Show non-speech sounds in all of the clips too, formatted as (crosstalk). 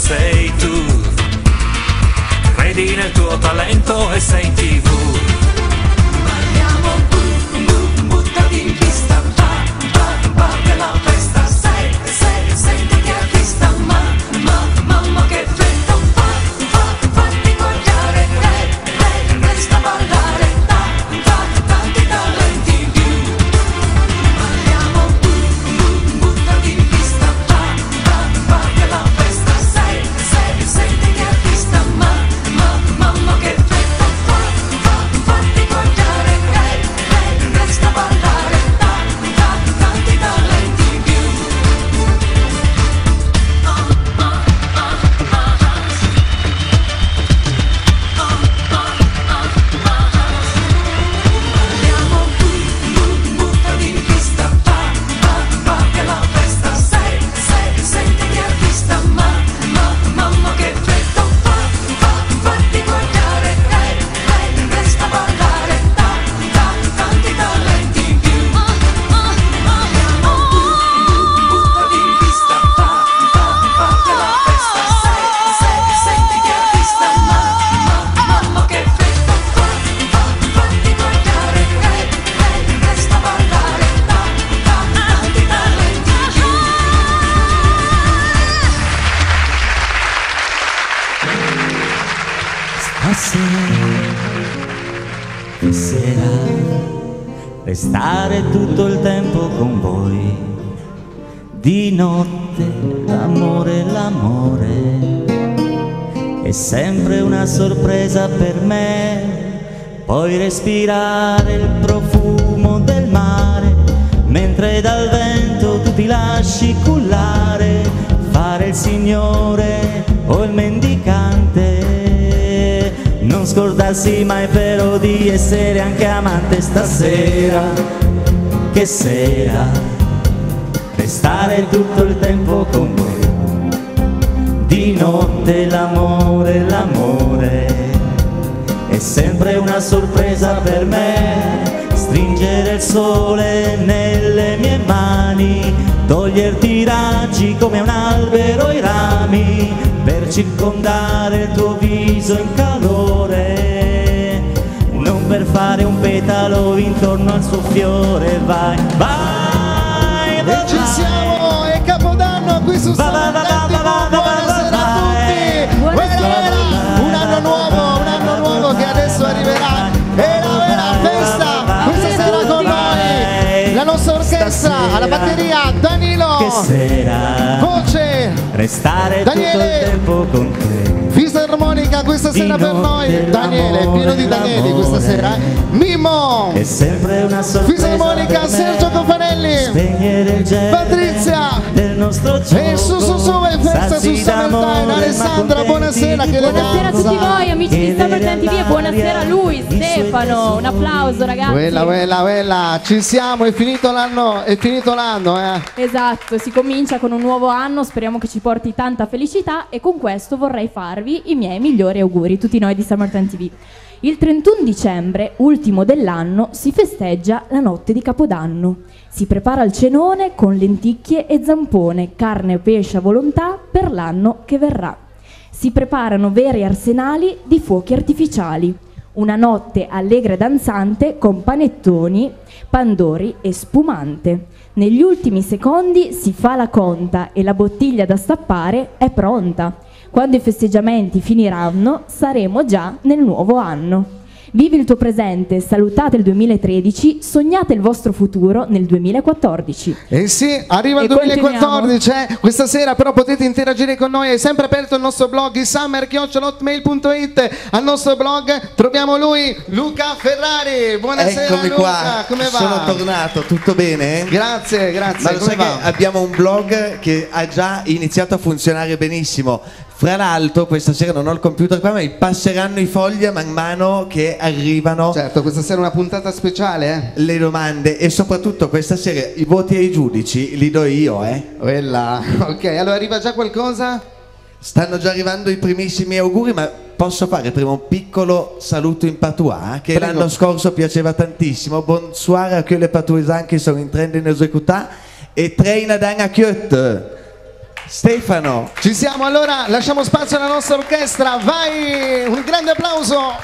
sei tu. Credi nel tuo talento e sei in tv. Respirare il profumo del mare, mentre dal vento tu ti lasci cullare, fare il signore o il mendicante. Non scordarsi mai però di essere anche amante stasera, che sera, restare tutto il tempo con voi. Di notte l'amore, l'amore, sempre una sorpresa per me. Stringere il sole nelle mie mani, toglierti i raggi come un albero i rami, per circondare il tuo viso in calore. Non per fare un petalo intorno al suo fiore, vai, vai, E ci siamo, è Capodanno qui su Night TV. Buonasera a tutti. Buonasera. Un anno nuovo, arriverà. È la vera festa. Questa sera con noi la nostra orchestra alla batteria Danilo. che sera, Voce restare Daniele. fisarmonica questa sera per noi. Daniele, pieno di Danieli questa sera. eh. Mimo. È sempre una Fisarmonica. Sergio gelo Patrizia. Del nostro gioco. E su su su è festa su ma Alessandra, buonasera, che Buonasera a tutti voi amici di Summertime TV e buonasera a lui, Stefano. Un applauso ragazzi. Quella, quella, quella, ci siamo, è finito l'anno, è finito l'anno, eh. Esatto, si comincia con un nuovo anno, speriamo che ci porti tanta felicità e con questo vorrei farvi i miei migliori auguri, tutti noi di Summertime TV. Il 31 dicembre, ultimo dell'anno, si festeggia la notte di Capodanno. Si prepara il cenone con lenticchie e zampone, carne e pesce a volontà per l'anno che verrà. Si preparano veri arsenali di fuochi artificiali. Una notte allegra e danzante con panettoni, pandori e spumante. Negli ultimi secondi si fa la conta e la bottiglia da stappare è pronta. Quando i festeggiamenti finiranno, saremo già nel nuovo anno. Vivi il tuo presente, salutate il 2013, sognate il vostro futuro nel 2014. Eh sì, arriva il E 2014, eh. questa sera però potete interagire con noi, è sempre aperto il nostro blog, il summer.hotmail.it, al nostro blog troviamo lui, Luca Ferrari, buonasera Eccomi Luca, qua, come va? sono tornato, tutto bene? Grazie, grazie, Ma lo come sai che va? abbiamo un blog che ha già iniziato a funzionare benissimo. Fra l'altro, questa sera non ho il computer qua, ma mi passeranno i fogli man mano che arrivano Certo, questa sera è una puntata speciale, le domande e soprattutto questa sera i voti ai giudici li do io, eh. eh? Quella, (laughs) ok, allora arriva già qualcosa? Stanno già arrivando i primissimi auguri, ma posso fare prima un piccolo saluto in patois che Prego. l'anno scorso piaceva tantissimo. Bonsoir a que les patoisans qui sono in trend in esecuta e traina dan a. Stefano. Ci siamo allora, lasciamo spazio alla nostra orchestra, vai, un grande applauso.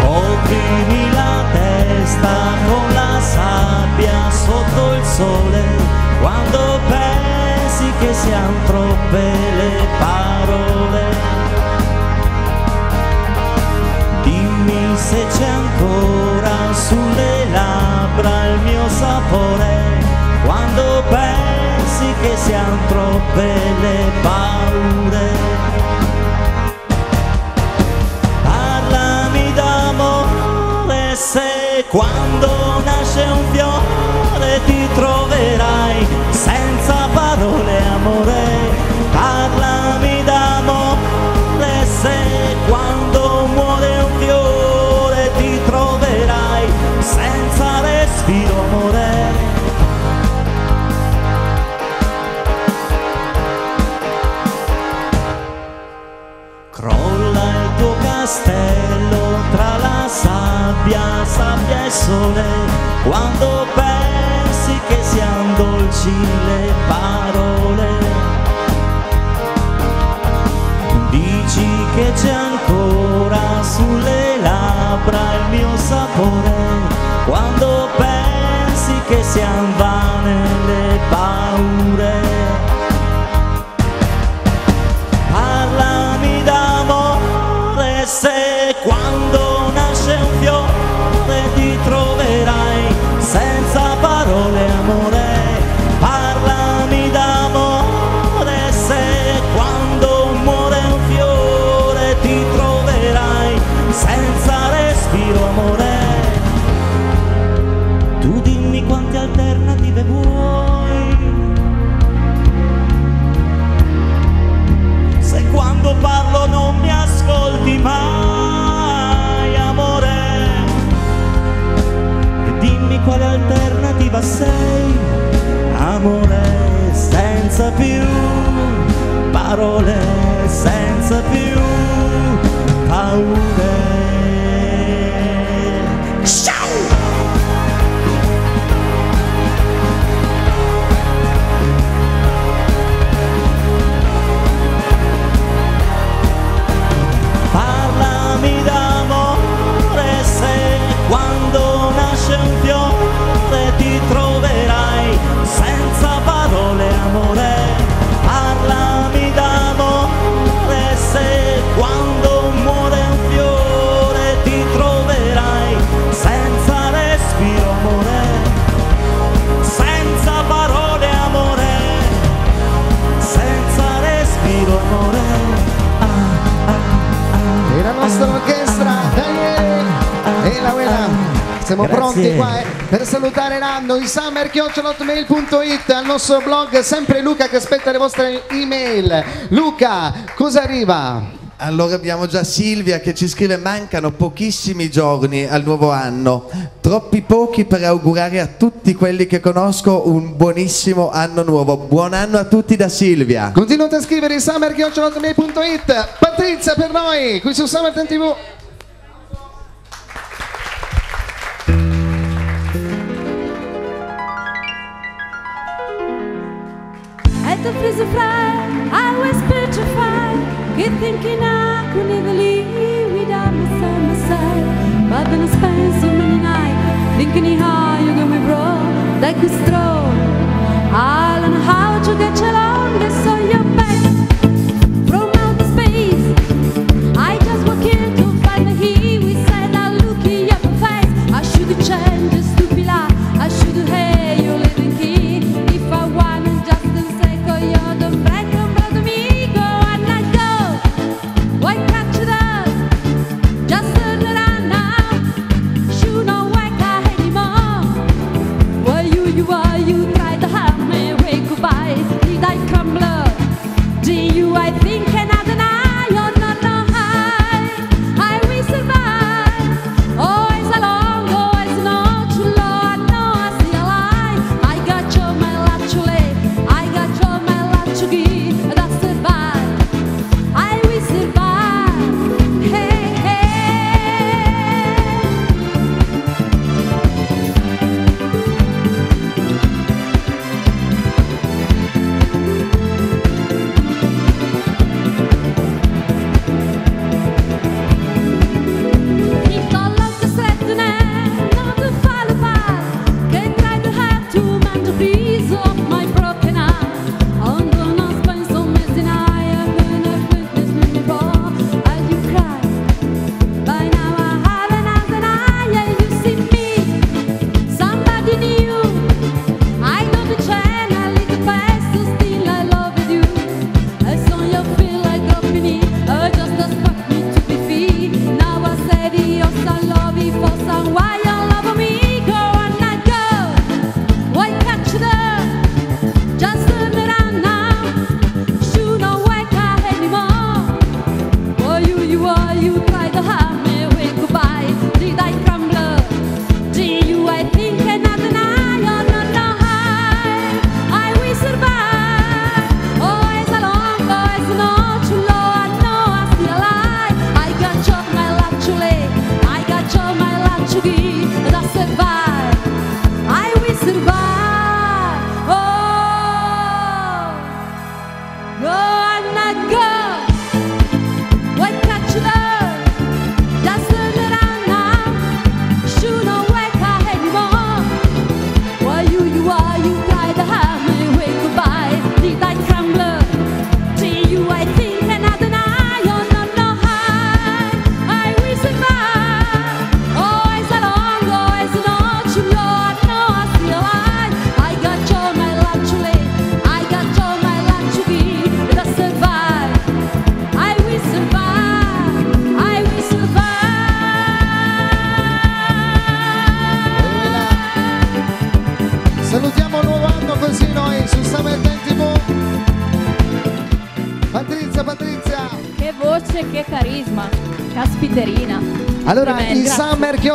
Coprimi la testa con la sabbia sotto il sole quando pensi che siano troppe se c'è ancora sulle labbra il mio sapore quando pensi che siano troppe le paure. Parlami d'amore se quando nasce un fiore ti troverai senza parole amore. Sabbia, sabbia e sole, quando pensi che siano dolci le parole. Dici che c'è ancora sulle labbra il mio sapore, quando pensi che siano vane le paure. L'anno di summer.it al nostro blog, sempre Luca che aspetta le vostre email. Luca, cosa arriva? Allora abbiamo già Silvia che ci scrive mancano pochissimi giorni al nuovo anno, troppi pochi per augurare a tutti quelli che conosco un buonissimo anno nuovo. Buon anno a tutti da Silvia. Continuate a scrivere summer.it. Patrizia per noi, qui su Summer TV. you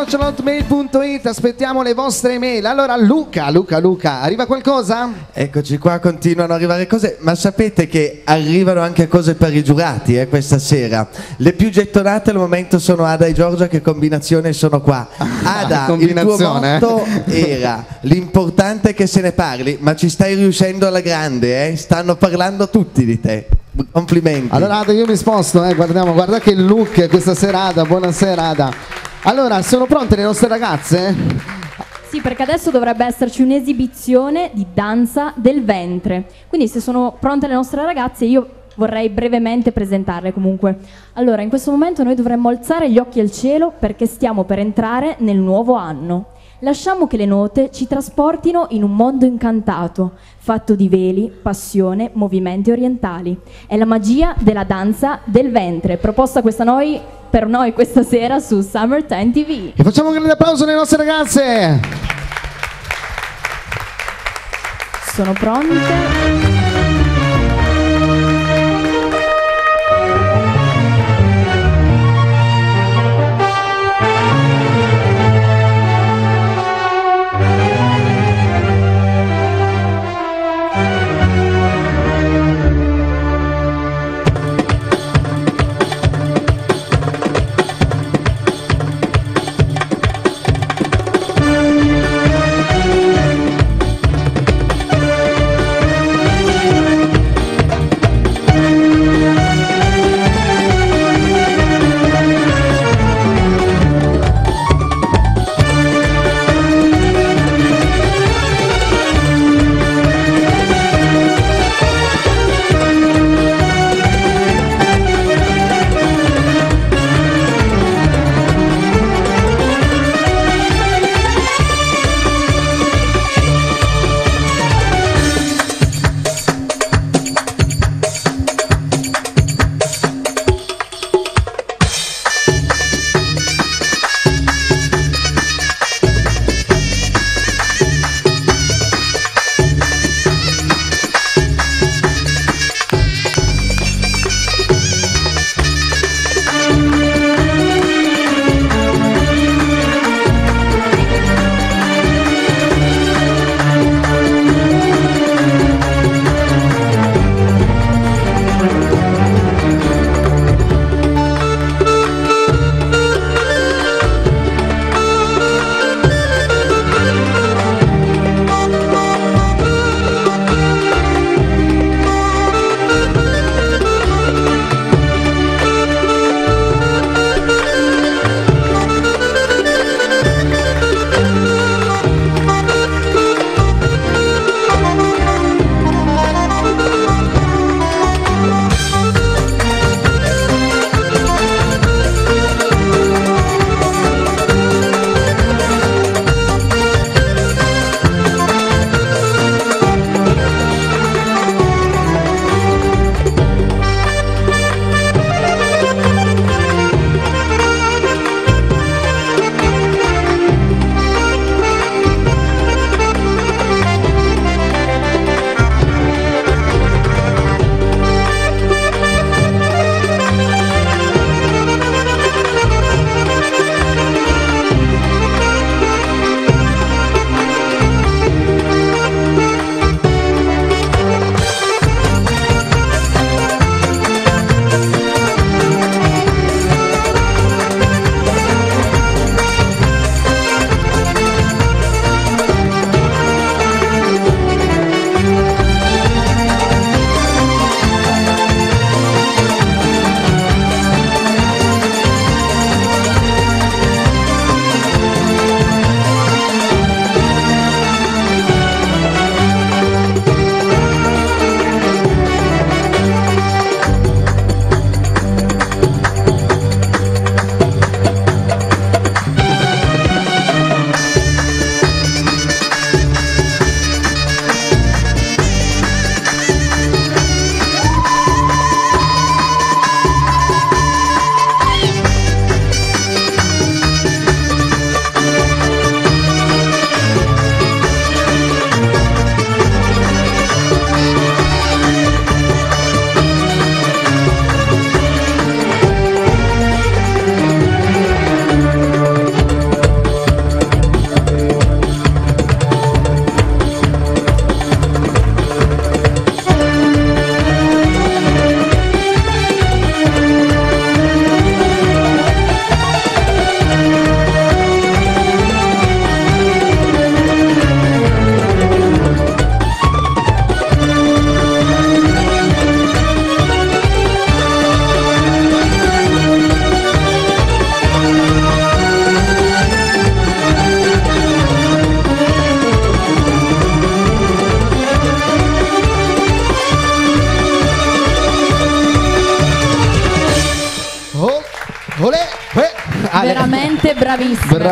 summer.hotmail.it aspettiamo le vostre email. Allora, Luca, Luca, Luca, arriva qualcosa? Eccoci qua, continuano ad arrivare cose, ma sapete che arrivano anche cose per i giurati eh, questa sera. Le più gettonate al momento sono Ada e Giorgia, che combinazione sono qua. (laughs) Ada, il tuo eh? motto era l'importante è che se ne parli, ma ci stai riuscendo alla grande, eh? stanno parlando tutti di te. Complimenti. Allora, Ada, io mi sposto, eh, guardiamo, guarda che look questa sera, Ada. Buonasera, Ada. Allora, sono pronte le nostre ragazze? Sì, perché adesso dovrebbe esserci un'esibizione di danza del ventre. Quindi se sono pronte le nostre ragazze, io vorrei brevemente presentarle comunque. Allora, in questo momento noi dovremmo alzare gli occhi al cielo perché stiamo per entrare nel nuovo anno. Lasciamo che le note ci trasportino in un mondo incantato, fatto di veli, passione, movimenti orientali. È la magia della danza del ventre, proposta questa noi, per noi questa sera su Summer Time TV. E facciamo un grande applauso alle nostre ragazze. Sono pronte?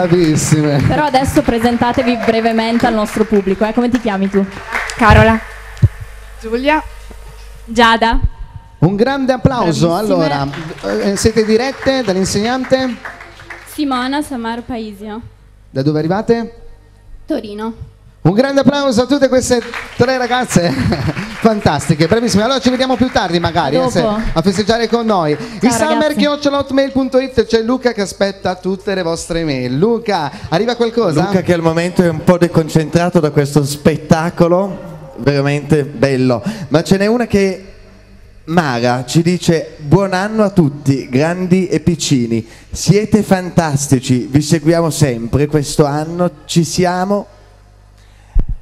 Bravissime. Però adesso presentatevi brevemente al nostro pubblico. Eh? Come ti chiami tu? Carola. Giulia. Giada. Un grande applauso. Bravissime. Allora, eh, siete dirette dall'insegnante? Simona Samar Paisio. Da dove arrivate? Torino. Un grande applauso a tutte queste tre ragazze fantastiche, bravissime. Allora ci vediamo più tardi magari A eh, se- a festeggiare con noi. Il ragazzi. c'è Luca che aspetta tutte le vostre email. Luca, arriva qualcosa? Luca che al momento è un po' deconcentrato da questo spettacolo veramente bello, ma ce n'è una che Mara ci dice buon anno a tutti, grandi e piccini, siete fantastici, vi seguiamo sempre, questo anno ci siamo,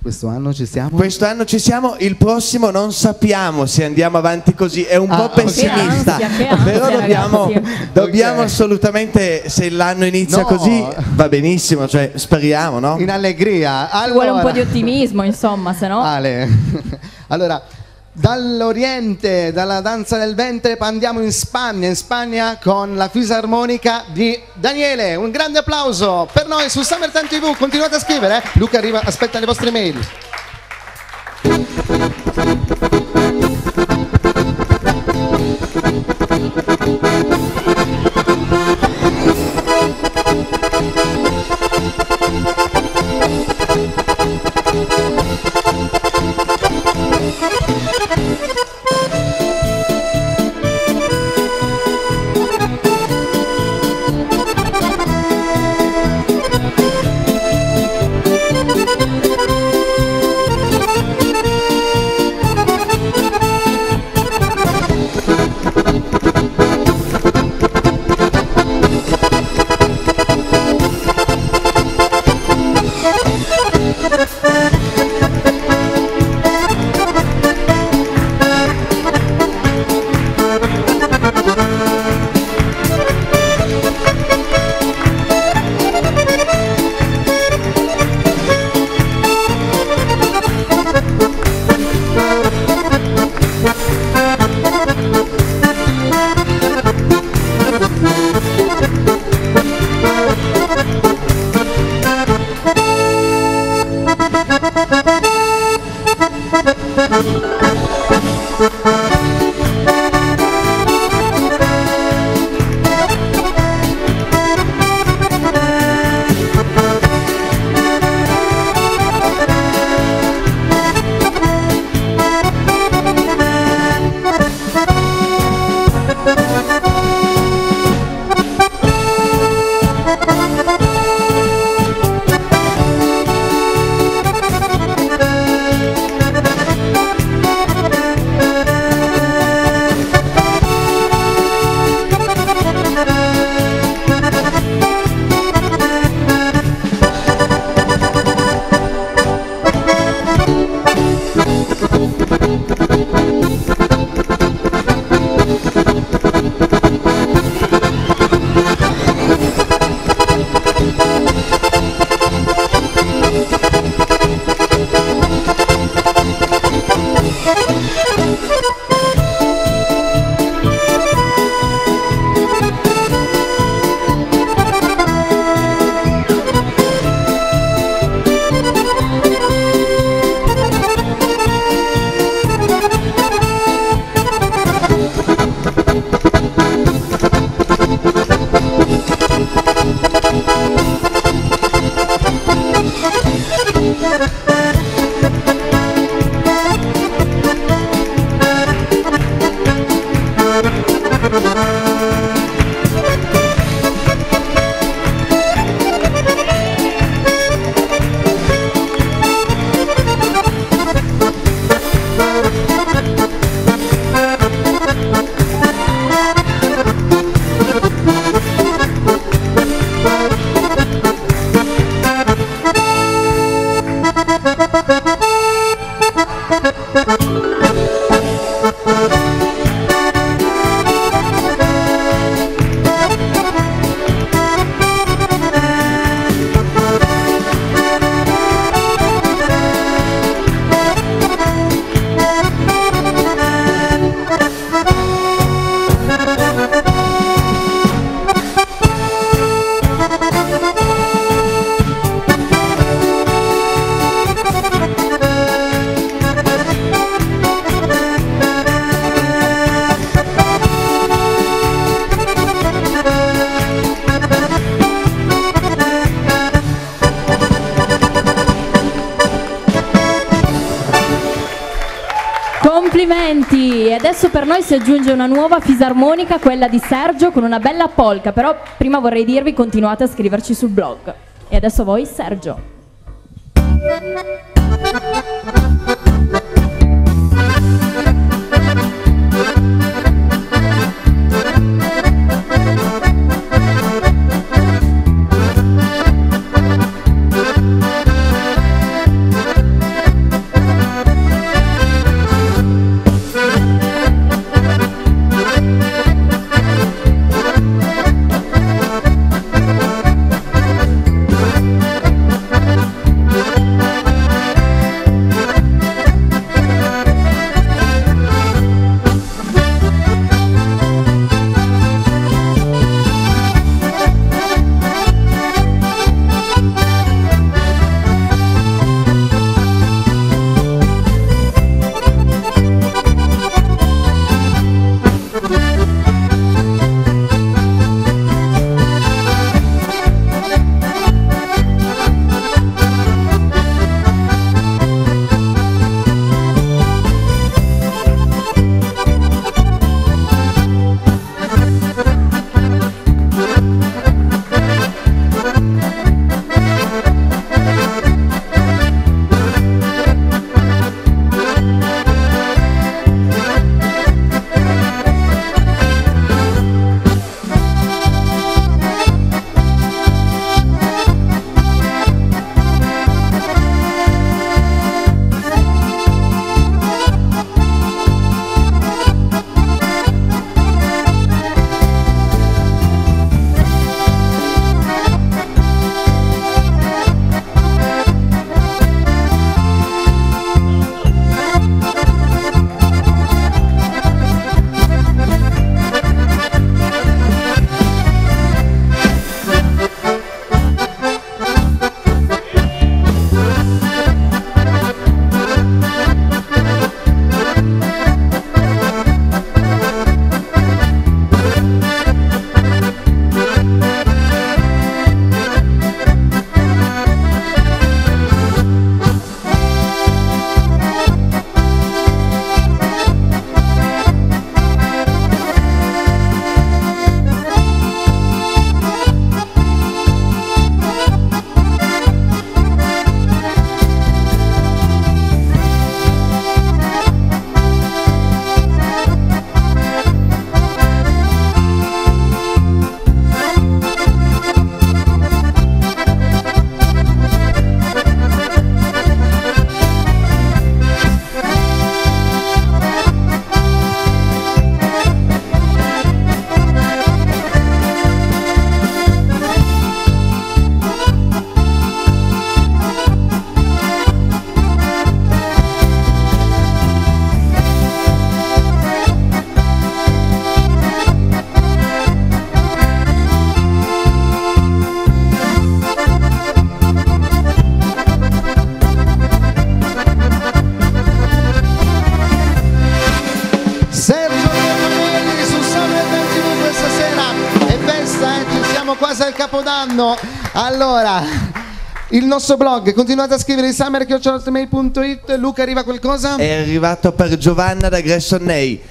Questo anno ci siamo? questo anno ci siamo, il prossimo non sappiamo se andiamo avanti così, è un Ah, po' pessimista, Che ansia, che ansia, però dobbiamo, dobbiamo Ok. assolutamente, se l'anno inizia No. così va benissimo, cioè speriamo, no? In allegria. Ci vuole un Allora- po' di ottimismo, insomma, se no. Ale. (laughs) allora, dall'Oriente, dalla danza del ventre, andiamo in Spagna, in Spagna con la fisarmonica di Daniele. Un grande applauso per noi su Summertime TV. Continuate a scrivere, eh? Luca arriva, aspetta le vostre mail. Noi si aggiunge una nuova fisarmonica, quella di Sergio, con una bella polka. Però prima vorrei dirvi continuate a scriverci sul blog. E adesso voi. Sergio capodanno. Allora, il nostro blog, continuate a scrivere summer.it. Luca arriva qualcosa? È arrivato per Giovanna da Gressonnei.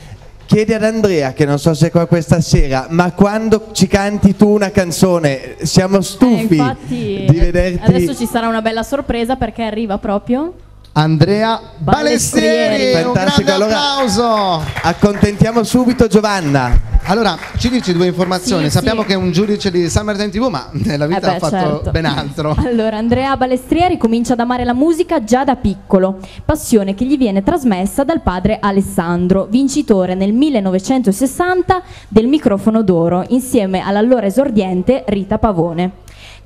Chiedi ad Andrea, che non so se è qua questa sera, ma quando ci canti tu una canzone, siamo Eh, stufi infatti, di vederti. adesso ci sarà una bella sorpresa perché arriva proprio. Andrea Balestieri, Balestieri. un grande allora- applauso. Accontentiamo subito Giovanna. Allora, ci dici due informazioni. Sì, Sappiamo sì. che è un giudice di Summertime TV, ma (laughs) nella Eh vita beh, ha fatto certo. ben altro. Allora, Andrea Balestrieri comincia ad amare la musica già da piccolo, passione che gli viene trasmessa dal padre Alessandro, vincitore nel 1960 del microfono d'oro, insieme all'allora esordiente Rita Pavone.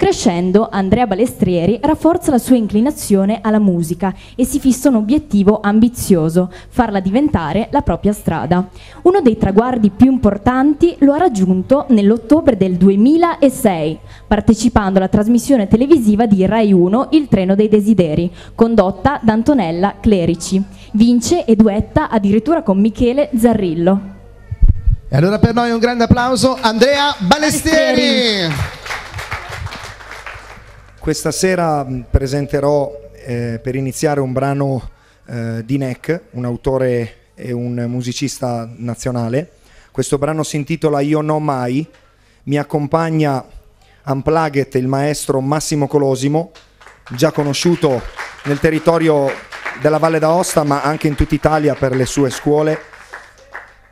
Crescendo, Andrea Balestrieri rafforza la sua inclinazione alla musica e si fissa un obiettivo ambizioso, farla diventare la propria strada. Uno dei traguardi più importanti lo ha raggiunto nell'ottobre del 2006, partecipando alla trasmissione televisiva di Rai 1 Il treno dei desideri, condotta da Antonella Clerici. Vince e duetta addirittura con Michele Zarrillo. E allora per noi un grande applauso, Andrea Balestieri. Questa sera presenterò eh, per iniziare un brano eh, di Neck, un autore è un musicista nazionale. Questo brano si intitola Io no mai, mi accompagna Unplugged il maestro Massimo Colosimo, già conosciuto nel territorio della Valle d'Aosta ma anche in tutta Italia per le sue scuole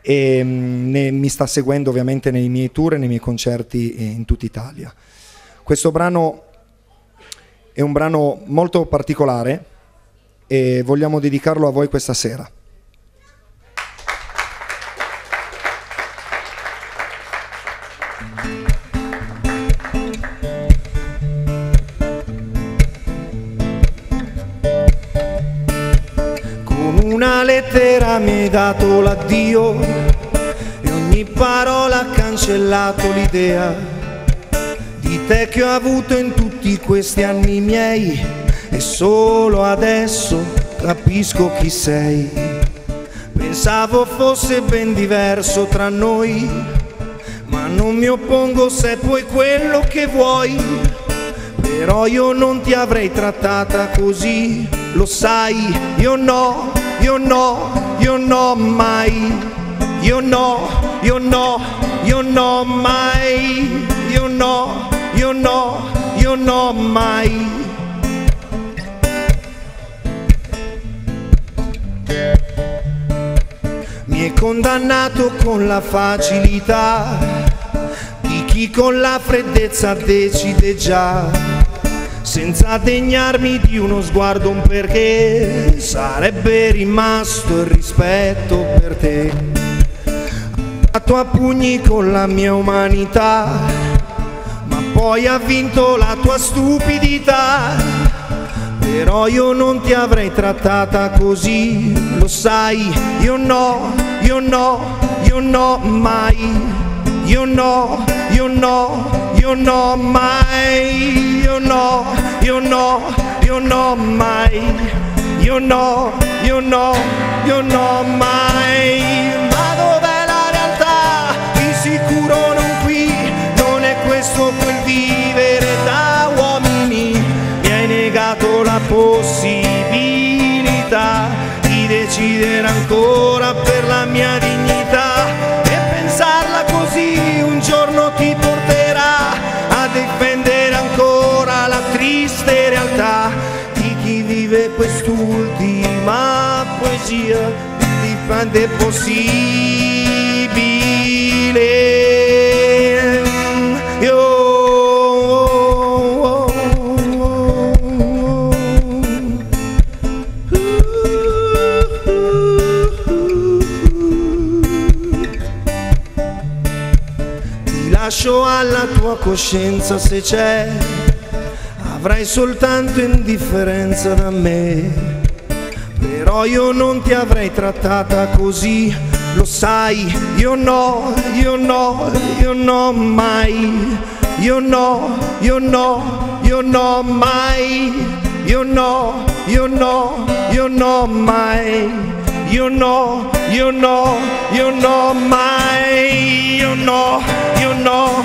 e ne- mi sta seguendo ovviamente nei miei tour e nei miei concerti in tutta Italia. Questo brano è un brano molto particolare e vogliamo dedicarlo a voi questa sera. Una lettera mi hai dato l'addio e ogni parola ha cancellato l'idea di te che ho avuto in tutti questi anni miei e solo adesso capisco chi sei. Pensavo fosse ben diverso tra noi, ma non mi oppongo se puoi quello che vuoi. Però io non ti avrei trattata così, lo sai, io no, io no, io no mai, io no, io no, io no mai, no mai. Mi hai condannato con la facilità di chi con la freddezza decide già senza degnarmi di uno sguardo un perché sarebbe rimasto il rispetto per te fatto a pugni con la mia umanità ma poi ha vinto la tua stupidità. Però io non ti avrei trattata così. Lo sai io no io no io no mai. Io no, io no, io no mai, io no, io no, io no mai, io no, io no, io no mai. Ma dov'è la realtà? Di sicuro non qui, non è questo quel possibilità di decidere ancora per la mia dignità? E pensarla così un giorno ti porterà a difendere ancora la triste realtà di chi vive quest'ultima poesia di quando è alla tua coscienza se c'è, avrai soltanto indifferenza da me. Però io non ti avrei trattata così, lo sai, io no, io no, io no mai, io no, io no, io no mai, io no, io no, io no mai, io no, io no, io no mai, io no, io no,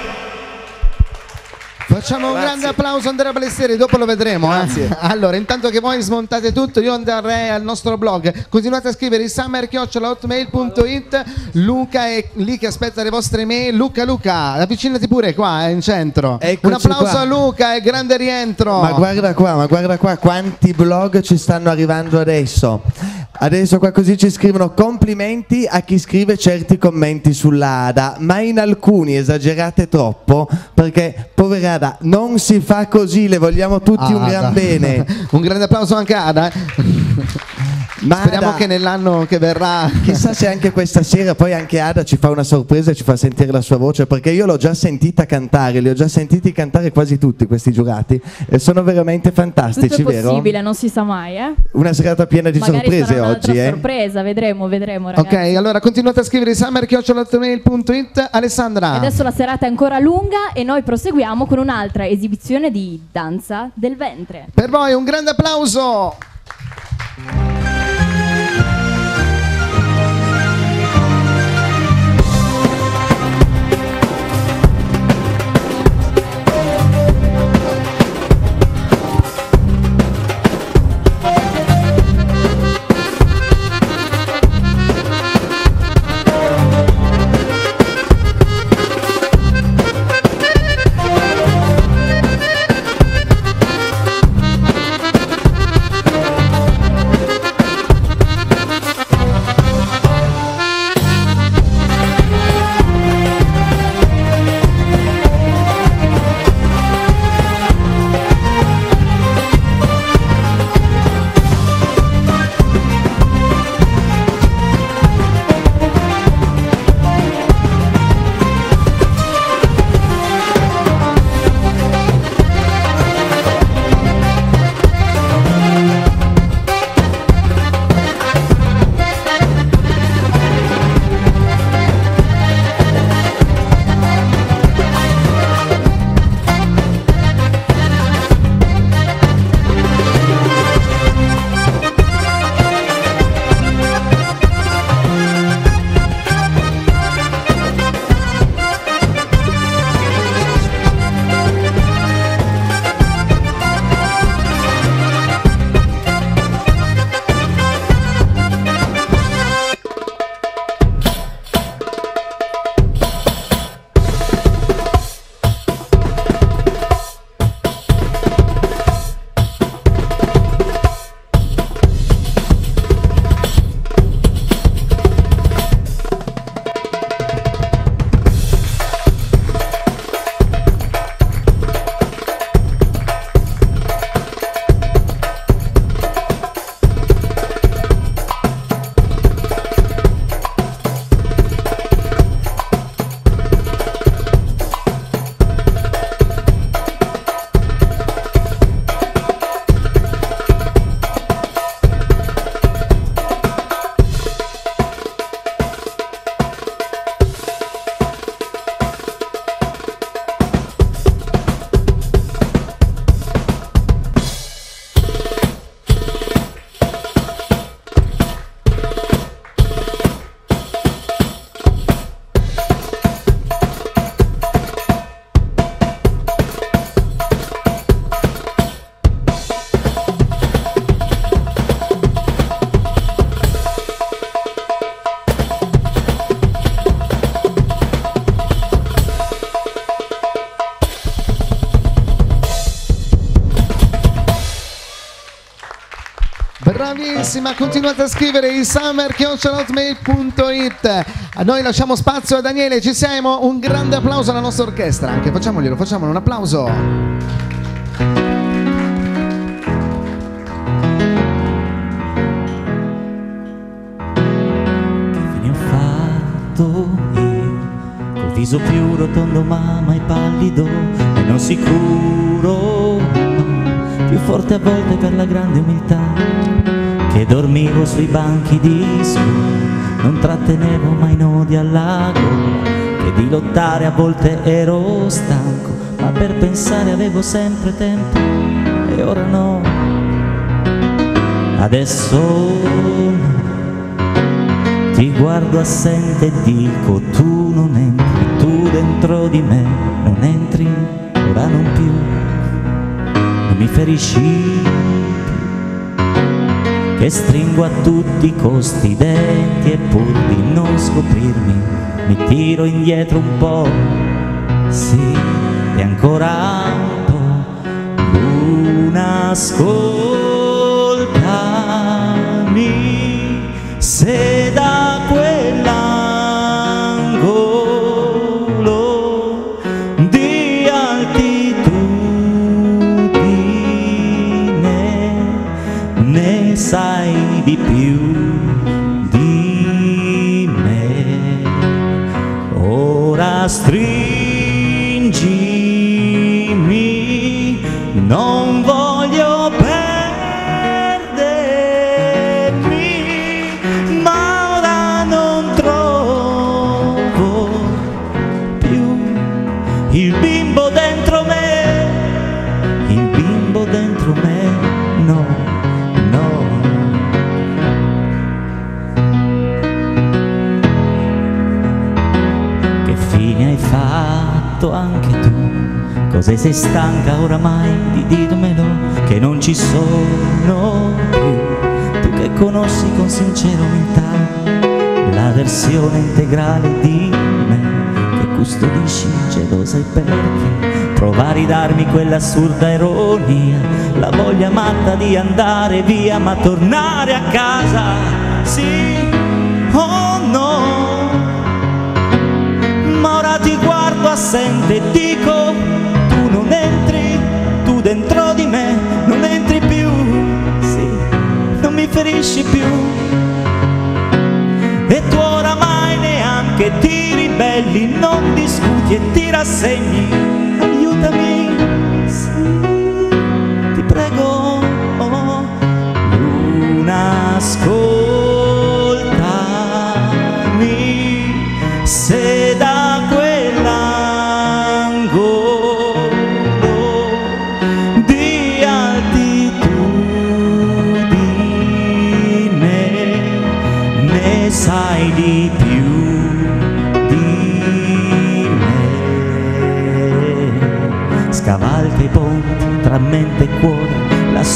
Facciamo un grande applauso a Andrea Balestieri, dopo lo vedremo. eh. Grazie. (laughs) Allora, intanto che voi smontate tutto, io andrei al nostro blog. Continuate a scrivere summer.hotmail.it Luca è lì che aspetta le vostre email. Luca, Luca, avvicinati pure qua, eh, in centro. Eccoci un applauso qua. a Luca e grande rientro. Ma guarda qua, ma guarda qua quanti blog ci stanno arrivando adesso. Adesso qua così ci scrivono complimenti a chi scrive certi commenti sulla Ada, ma in alcuni esagerate troppo perché povera Ada non si fa così, le vogliamo tutti un Ada. gran bene. (laughs) un grande applauso anche a Ada. (laughs) Ma Speriamo Ada- che nell'anno che verrà. Chissà se anche questa sera poi anche Ada ci fa una sorpresa e ci fa sentire la sua voce, perché io l'ho già sentita cantare, li ho già sentiti cantare quasi tutti questi giurati e sono veramente Tutto fantastici, è vero? possibile, non si sa mai, eh? Una serata piena di Magari sorprese oggi, eh? sorpresa, vedremo, vedremo, ragazzi. Ok, allora continuate a scrivere summer.hotmail.it Alessandra. E Adesso la serata è ancora lunga e noi proseguiamo con un'altra esibizione di danza del ventre. Per voi un grande applauso. Bravissima, continuate a scrivere il summer.hotmail.it. Noi lasciamo spazio a Daniele, ci siamo, un grande applauso alla nostra orchestra, anche facciamoglielo, facciamolo. Un applauso. fine ho fatto io? Col viso più rotondo ma mai pallido. E non sicuro più forte a volte per la grande umiltà che dormivo sui banchi di scuola non trattenevo mai nodi alla gola che di lottare a volte ero stanco ma per pensare avevo sempre tempo e ora no. Adesso ti guardo assente e dico tu non entri, tu dentro di me non entri, ora non più, non mi ferisci che stringo a tutti i costi i denti e pur di non scoprirmi mi tiro indietro un po', sì, e ancora un po', luna ascoltami se da Cosa sei stanca oramai di dirmelo? Che non ci sono più. Tu che conosci con sincera umiltà la versione integrale di me, che custodisci gelosa e perché prova a ridarmi quell'assurda ironia, la voglia matta di andare via ma tornare a casa. Sì, oh no ma ora ti guardo assente e dico ferisci più. E tu oramai neanche ti ribelli, non discuti e ti rassegni,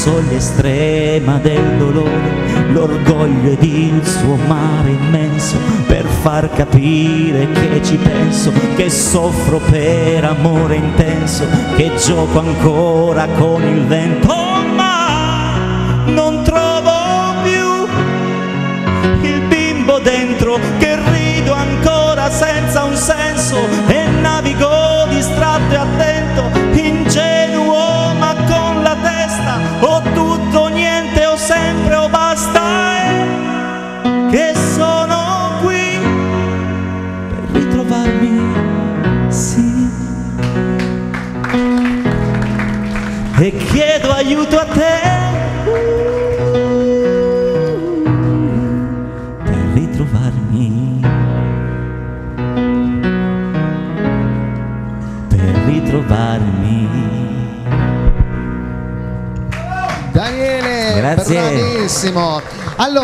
soglia estrema del dolore l'orgoglio ed il suo mare immenso per far capire che ci penso che soffro per amore intenso che gioco ancora con il vento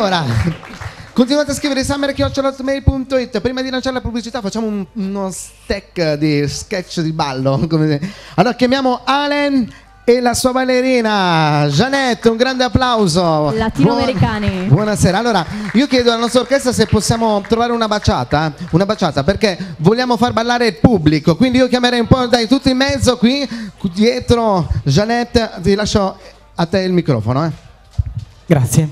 Allora, (laughs) continuate a scrivere summer.hotmail.it. Prima di lanciare la pubblicità facciamo un- uno stack di sketch di ballo. (laughs) come- Allora chiamiamo Allen e la sua ballerina Jeanette, un grande applauso. Latinoamericani. Buon- buonasera. Allora, io chiedo alla nostra orchestra se possiamo trovare una baciata, una baciata perché vogliamo far ballare il pubblico. Quindi io chiamerei un po' dai tutti in mezzo qui dietro Jeanette, ti lascio a te il microfono, eh. Grazie.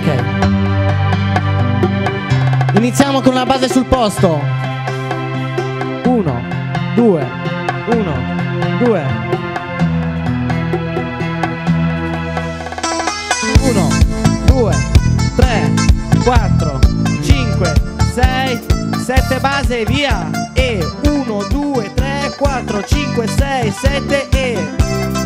Ok. Iniziamo con la base sul posto. 1, 2, 1, 2. 1, 2, 3, 4, 5, 6, 7 base, via. E 1, 2, 3, 4, 5, 6, 7 e...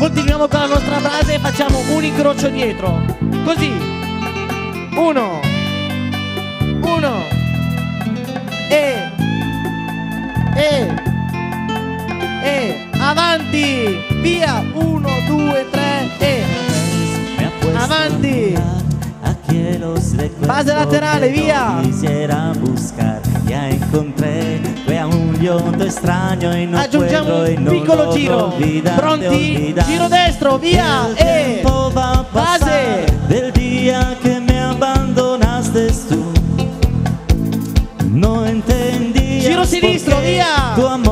continuiamo con la nostra base e facciamo un incrocio dietro. Così. Uno. Uno. E. E. E. Avanti. Via. Uno, due, tre e. Avanti. Base laterale, via. buscar ya encontré llanto extraño y no Aggiungiamo puedo un piccolo giro. olvidarte, Pronti? olvidarte. Giro destro, via. El E. va Base. del día que me abandonaste tú no entendí Giro sinistro, via. tu amor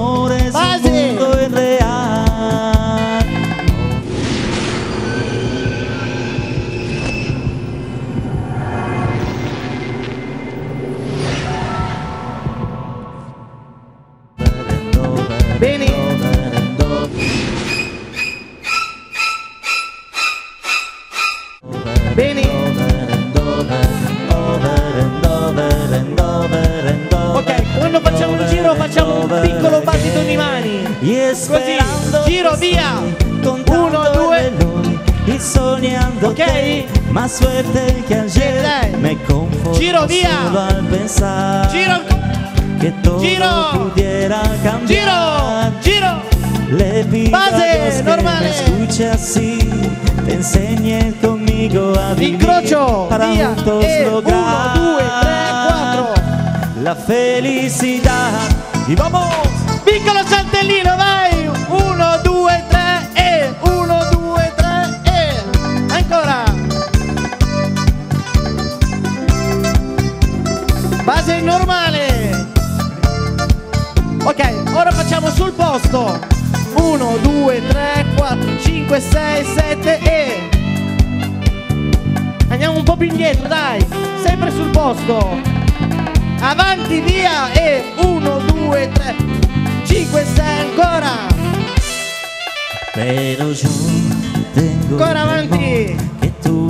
Così, giro via. Uno, due. y soñando Ok. más suerte que ayer me conformo Giro via. solo al pensar Giro que todo Giro. pudiera cambiar Giro. Giro. le pido Base, normale. me escuche así te enseñe conmigo a vivir Incrocio. para Via. juntos E lograr uno, due, tre, quattro. la felicidad y vamos Piccolo saltellino, vai! Base normale. Ok, ora facciamo sul posto. Uno, due, tre, quattro, cinque, sei, sette e andiamo un po' più indietro, dai. Sempre sul posto. Avanti, via e uno, due, tre, cinque, sei, ancora. Ancora avanti.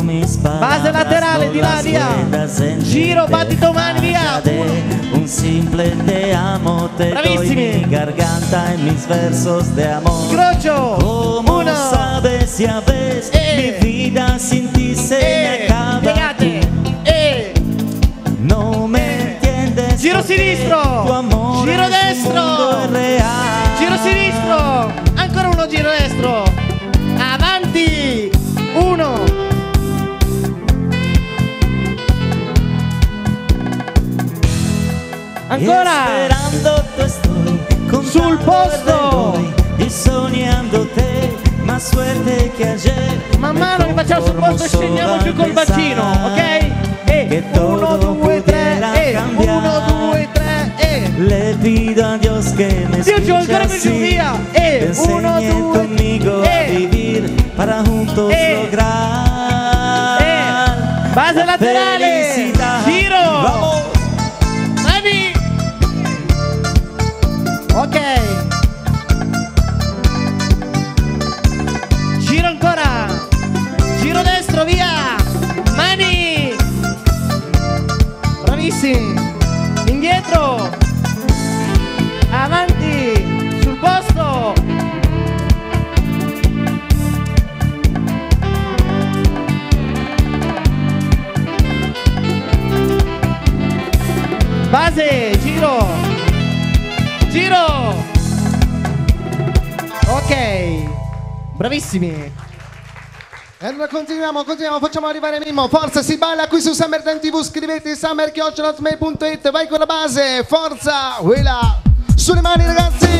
Tú mis Base laterale, di là, entender. Giro, battito mani, via. Un simple te amo, te Bravissimi. mi garganta en mis versos de amor. Incrocio. Como Uno. sabes, ya ves, Eh. mi vida sin Ancora. Esperándote estoy contando Sul posto. y soñándote más suerte que ayer. Man mano che facciamo sul posto scendiamo giù col bacino, ok? E che uno, todo due, tre, pudiera e cambiar. uno, due, tre, e Le pido a Dios que me Dio giù, así, via. te E uno, enseñe due, conmigo a e vivir para juntos lograr base la laterale. Base, giro. Giro. Ok. Bravissimi. E allora continuiamo, continuiamo, facciamo arrivare Mimmo. Forza, si balla qui su Summer Time TV. Scrivete summer.it, vai con la base. Forza, quella. Sulle mani ragazzi.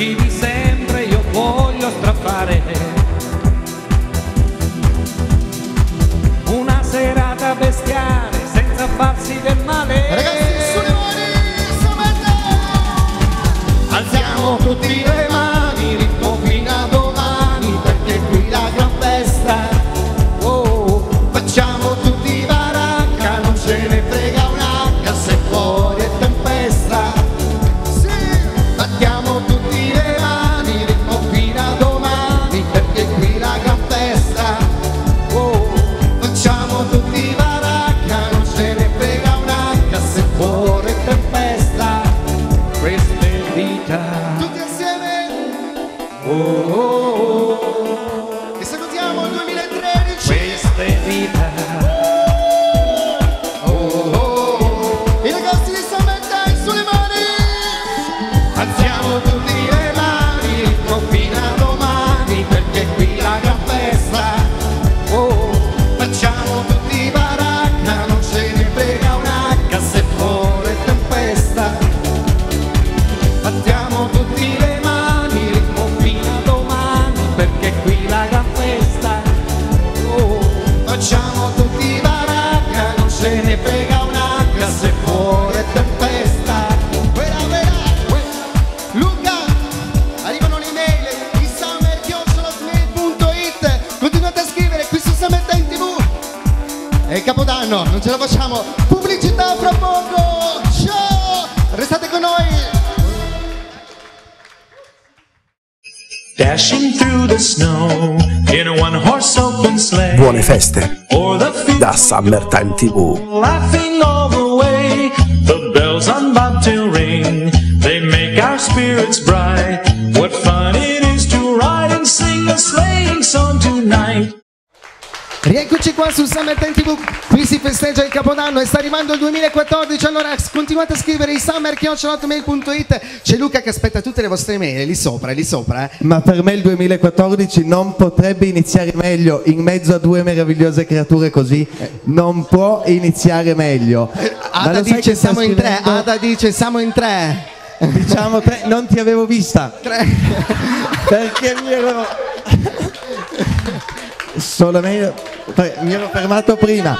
Amici di sempre io voglio strafare una serata bestiale senza farsi del male. Ragazzi, sulle mani! Alziamo tutti le Summertime TV. laughing all the way. The bells on bobtail ring, they make our spirits bright. What fun it is to ride and sing a sleighing song tonight. Rieccoci qua su Summertime TV, qui si festeggia il Capodanno e sta arrivando il 2014, allora continuate a scrivere i summer.mail.it C'è Luca che aspetta tutte le vostre mail, lì sopra, lì sopra. eh. Ma per me il 2014 non potrebbe iniziare meglio in mezzo a due meravigliose creature così. Non può iniziare meglio. Ma Ada dice siamo in tre, scrivendo? Ada dice siamo in tre. Diciamo tre, non ti avevo vista. Tre. Perché mi ero. Solamente. Mi ero fermato prima.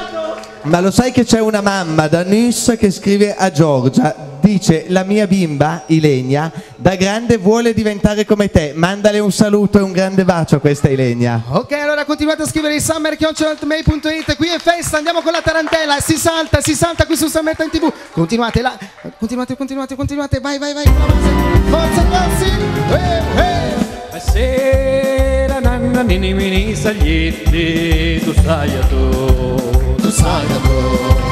Ma lo sai che c'è una mamma da Nus che scrive a Giorgia, dice la mia bimba, Ilenia, da grande vuole diventare come te, mandale un saluto e un grande bacio a questa Ilenia. Ok, allora continuate a scrivere i summer.mail.it Qui è festa, andiamo con la tarantella, si salta, si salta qui su Summertime TV. Continuate là, continuate, continuate, continuate, vai, vai, vai. Forza ragazzi! Eh, eh. Sera nanna nini mini saglietti, tu sai a tu, tu sai a tu.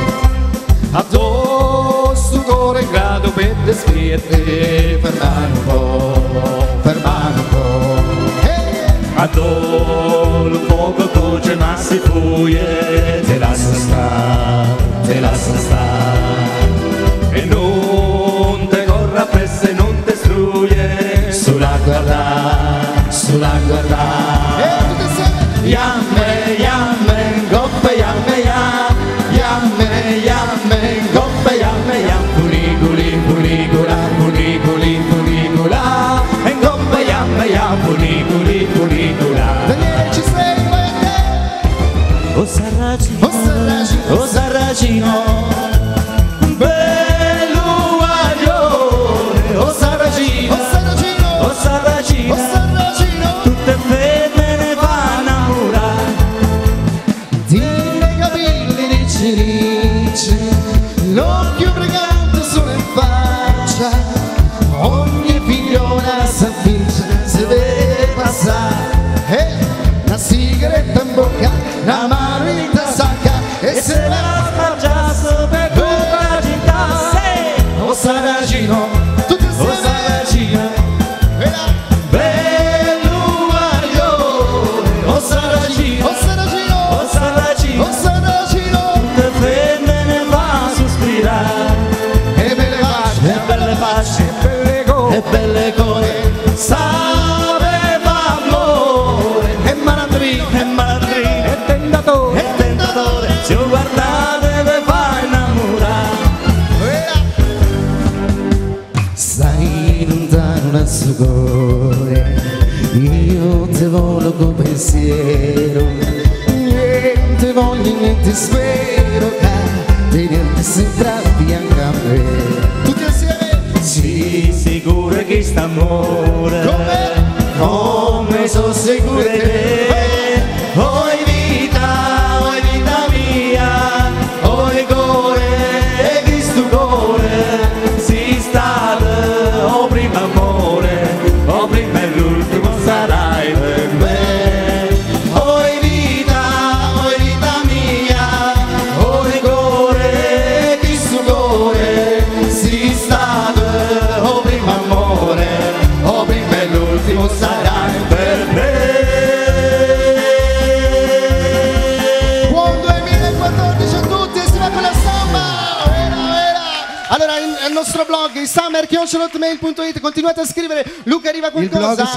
Addosso cuore in grado per descriverti, fermare un po', fermare un po'. Addosso un poco cuce ma si fuie, te lascia stare, te lascia stare. E non te corra presso e non te struie, sulla guarda, sulla guarda.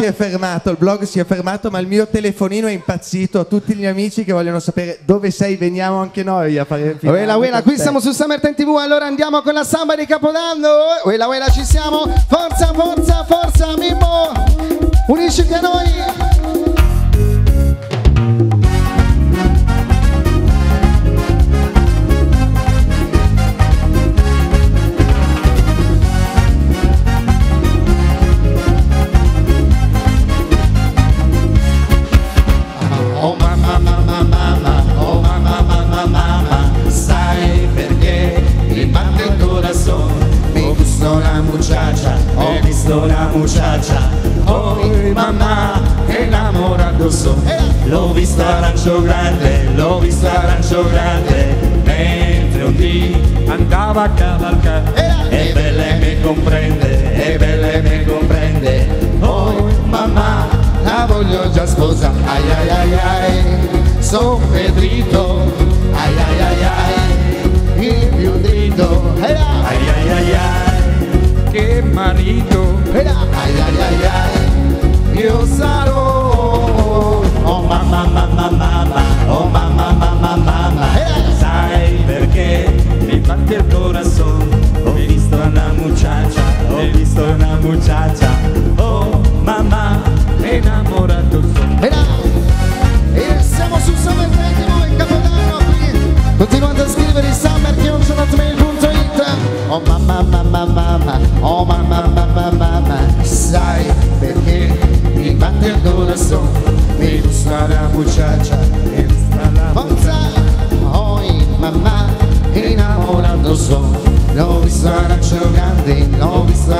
Si è fermato, il blog si è fermato, ma il mio telefonino è impazzito. Tutti gli amici che vogliono sapere dove sei, veniamo anche noi a fare il Uela, uela, qui siamo su Summer Time TV, allora andiamo con la samba di Capodanno. Uela, uela, ci siamo. Forza, forza, forza, Mimmo. Unisciti a noi. Andava una muchacha, oh mamma, enamorato sono. E siamo su Summer TV in Capodanno qui. Continuate a scrivere il summer.mail.it Oh mamma mamma mamma, oh mamma mamma mamma, sai perché mi batte il corazón, mi gusta la muchacha, mi gusta la Forza, oi mamma, innamorando son, l'ho visto arancio grande, l'ho visto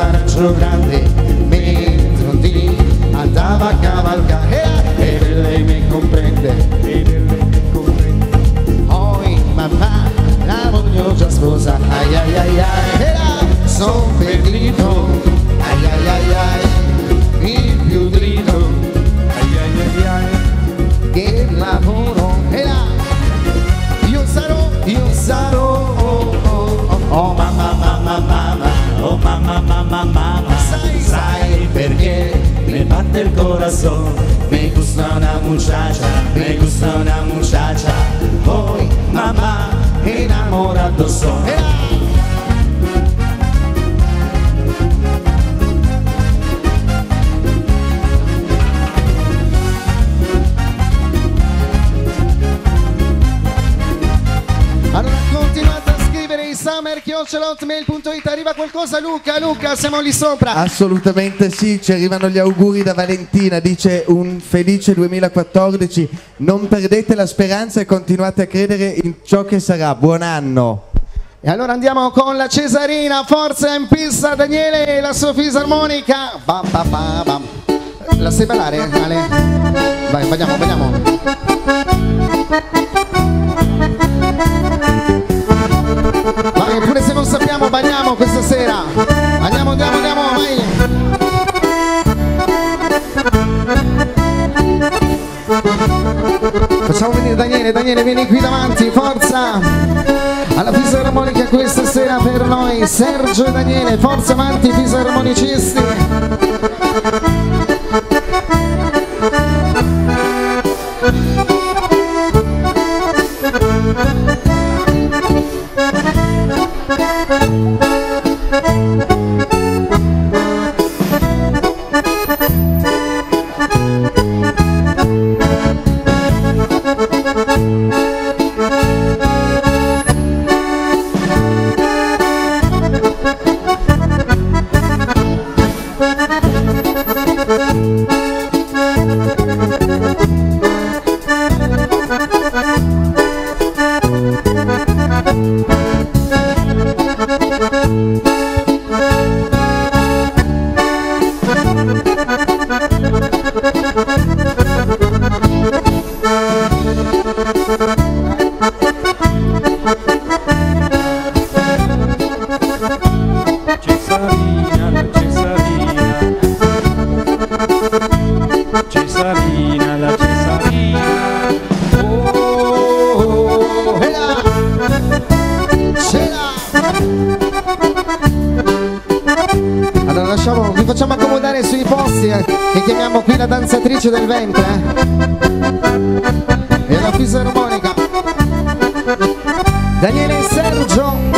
qualcosa Luca, Luca, siamo lì sopra Assolutamente sì, ci arrivano gli auguri da Valentina, dice un felice 2014, non perdete la speranza e continuate a credere in ciò che sarà, buon anno. E allora andiamo con la Cesarina, forza in pista Daniele e la sua fisarmonica Bam, bam, bam, bam. La sai ballare Ale? Vai, balliamo, balliamo questa sera Andiamo, andiamo, andiamo, vai Facciamo venire Daniele, Daniele vieni qui davanti, forza! Alla fisarmonica questa sera per noi, Sergio e Daniele, forza avanti fisarmonicisti! Danzatrice del ventre eh. e la fisarmonica Daniele e Sergio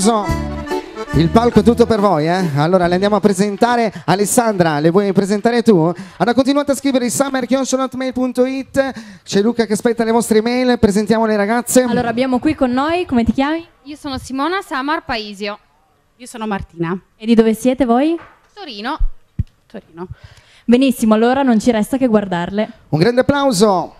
applauso. Il palco è tutto per voi, eh? Allora le andiamo a presentare. Alessandra, le vuoi presentare tu? Allora continuate a scrivere il summer.mail.it. C'è Luca che aspetta le vostre email. Presentiamo le ragazze. Allora abbiamo qui con noi, come ti chiami? Io sono Simona Samar Paisio. Io sono Martina. E di dove siete voi? Torino. Torino. Benissimo, allora non ci resta che guardarle. Un grande applauso.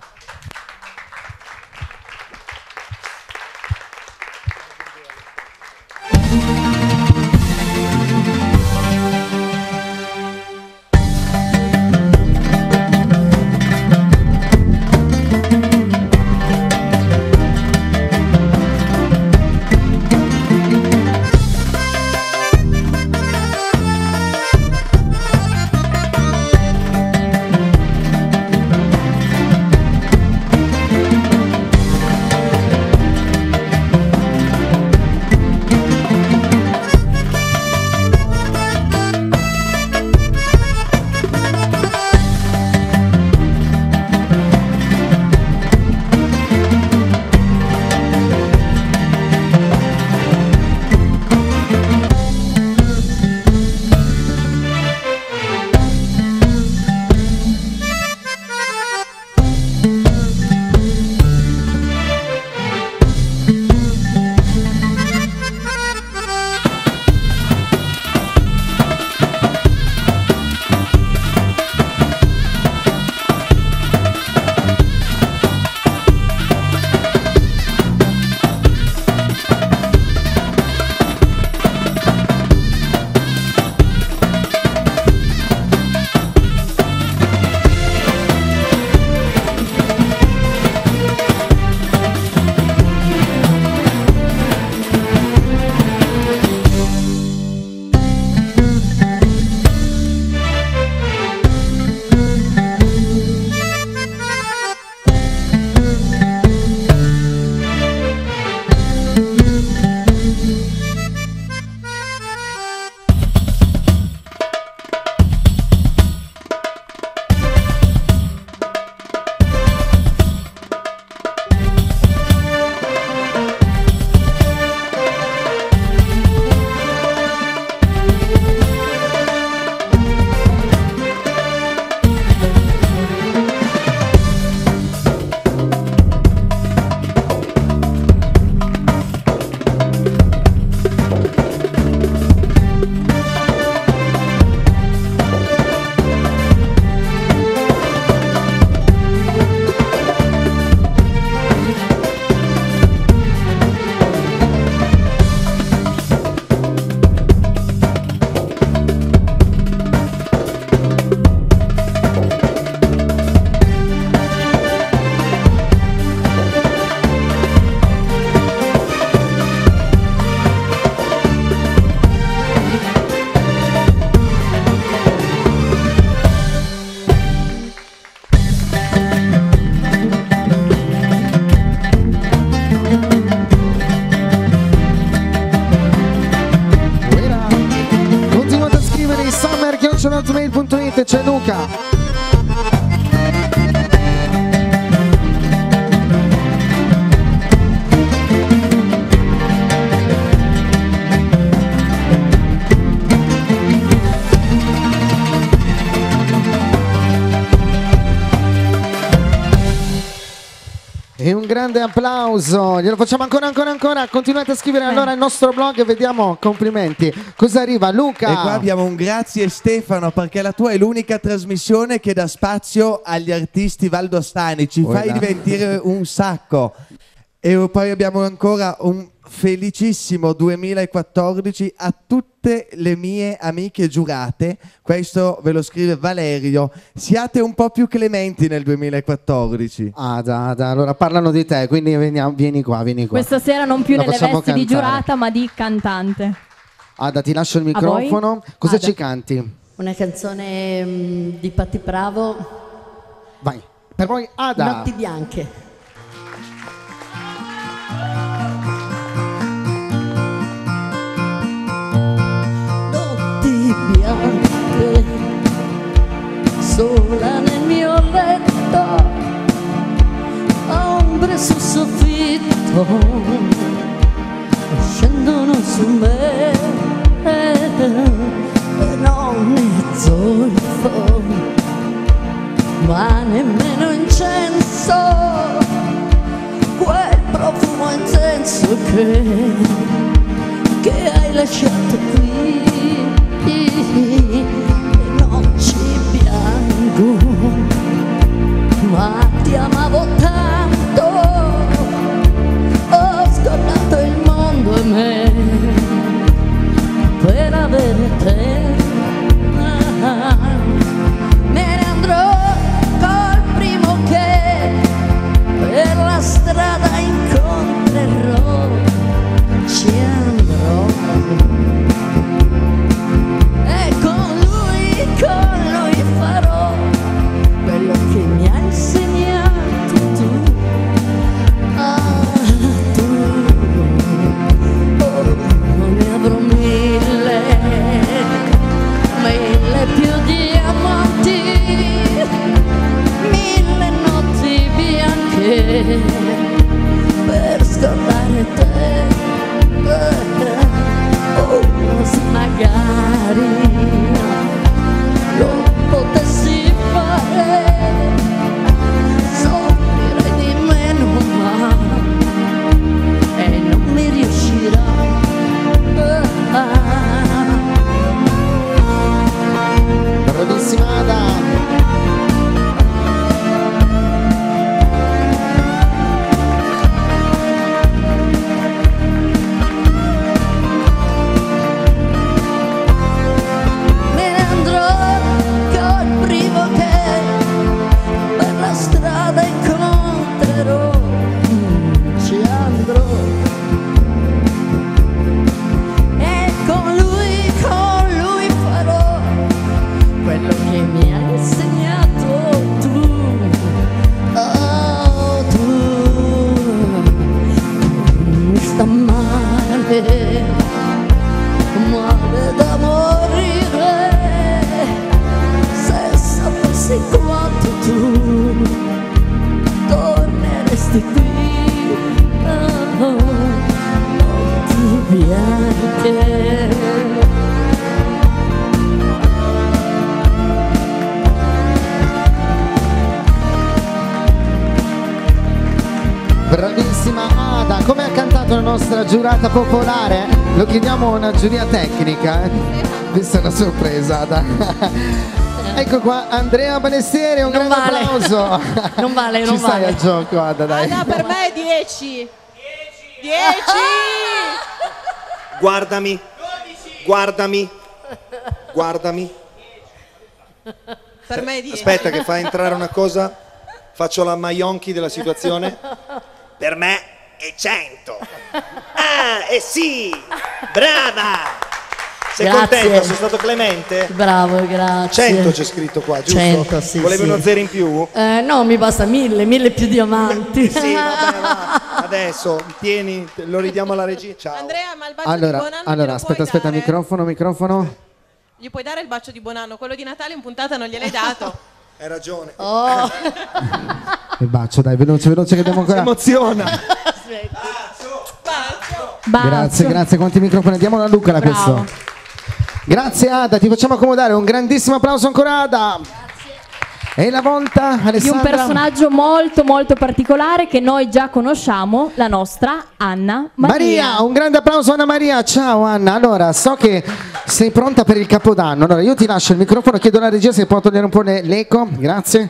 Grande applauso, glielo facciamo ancora, ancora, ancora. Continuate a scrivere allora il nostro blog e vediamo. Complimenti. Cosa arriva? Luca. E qua abbiamo un grazie Stefano perché la tua è l'unica trasmissione che dà spazio agli artisti valdostani, ci Oh, fai là. divertire un sacco. E poi abbiamo ancora un felicissimo 2014 a tutte le mie amiche giurate. Questo ve lo scrive Valerio. Siate un po' più clementi nel 2014. Ah, da, da, allora parlano di te, quindi veniamo- vieni qua, vieni qua. Questa sera non più La nelle vesti di cantare. giurata, ma di cantante. Ada, ti lascio il A voi? microfono. Cosa Ada. ci canti? Una canzone mm, di Patti Bravo, Vai. Per voi Ada. Notti bianche. Sola nel mio letto, ombre sul soffitto, scendono su me. E non è zolfo ma nemmeno incenso, quel profumo intenso che, che hai lasciato qui, non ci piango, ma ti amavo tanto, ho scordato il mondo e me per avere te. Me andrò col primo che per la strada bianche per scordare te. Oh, magari giurata popolare? Lo chiediamo a una giuria tecnica. eh? Questa è una sorpresa. (laughs) Ecco qua Andrea Balestieri, un Non grande vale. applauso. (laughs) Non vale, Ci non stai vale. al gioco Ada, dai. Ada per me è 10. 10. (laughs) Guardami. Guardami. Guardami. Per me è 10. Aspetta che fa entrare una cosa. Faccio la Maionchi della situazione. Per me è 100. Ah, eh sì! Brava! Sei Grazie. contenta? Sono stato clemente? Bravo, grazie. 100 c'è scritto qua, giusto? 100, sì, Volevi sì. uno zero in più? Eh, no, mi basta mille, mille più diamanti. Sì, va bene, va. Adesso, tieni, lo ridiamo alla regia. Ciao. Andrea, ma il budget Allora, di buon anno allora aspetta, aspetta, dare? microfono, microfono. Gli puoi dare il bacio di buon anno, quello di Natale in puntata non gliel'hai dato. Hai ragione. Oh. (laughs) Il bacio, dai, veloce, veloce che abbiamo ancora. Emoziona. (laughs) Grazie, grazie. Quanti microfoni? Diamolo a Luca da questo. Grazie Ada, ti facciamo accomodare. Un grandissimo applauso ancora Ada. E la volta Di un Alessandra. personaggio molto molto particolare che noi già conosciamo, la nostra Anna Maria. Maria, un grande applauso Anna Maria. Ciao Anna. Allora, so che sei pronta per il Capodanno. Allora, io ti lascio il microfono, chiedo alla regia se può togliere un po' le- l'eco. Grazie.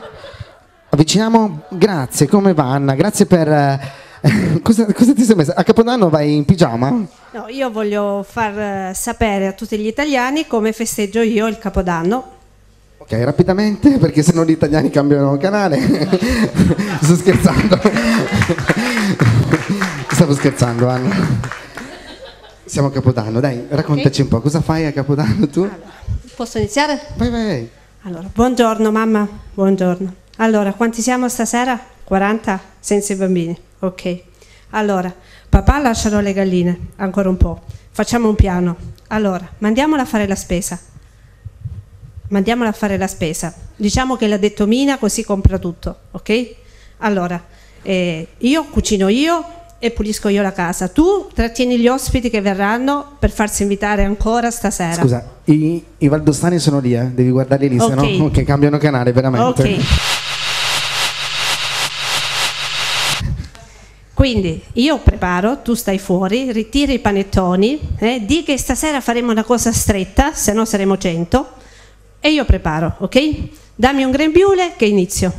Avviciniamo. Grazie. Come va Anna? Grazie per eh, (laughs) cosa, cosa ti sei messa? A Capodanno vai in pigiama? No, io voglio far eh, sapere a tutti gli italiani come festeggio io il Capodanno. Ok, rapidamente, perché se no gli italiani cambiano canale. (laughs) Sto scherzando. (laughs) Stavo scherzando, Anna. Siamo a Capodanno, dai, raccontaci un po', cosa fai a Capodanno tu? Posso iniziare? Vai, vai, vai. Allora, buongiorno mamma, buongiorno. Allora, quanti siamo stasera? 40? Senza i bambini. Ok. Allora, papà lasciano le galline, ancora un po'. Facciamo un piano. Allora, mandiamola a fare la spesa. Mandiamola a fare la spesa. Diciamo che l'ha detto Mina, così compra tutto, ok? Allora, eh, io cucino io e pulisco io la casa. Tu trattieni gli ospiti che verranno per farsi invitare ancora stasera. Scusa, i, i valdostani sono lì, eh? devi guardarli lì, se Ok. no che cambiano canale veramente. Ok. Quindi io preparo, tu stai fuori, ritiri i panettoni, eh, di che stasera faremo una cosa stretta, se no saremo 100, e io preparo, ok? Dammi un grembiule che inizio.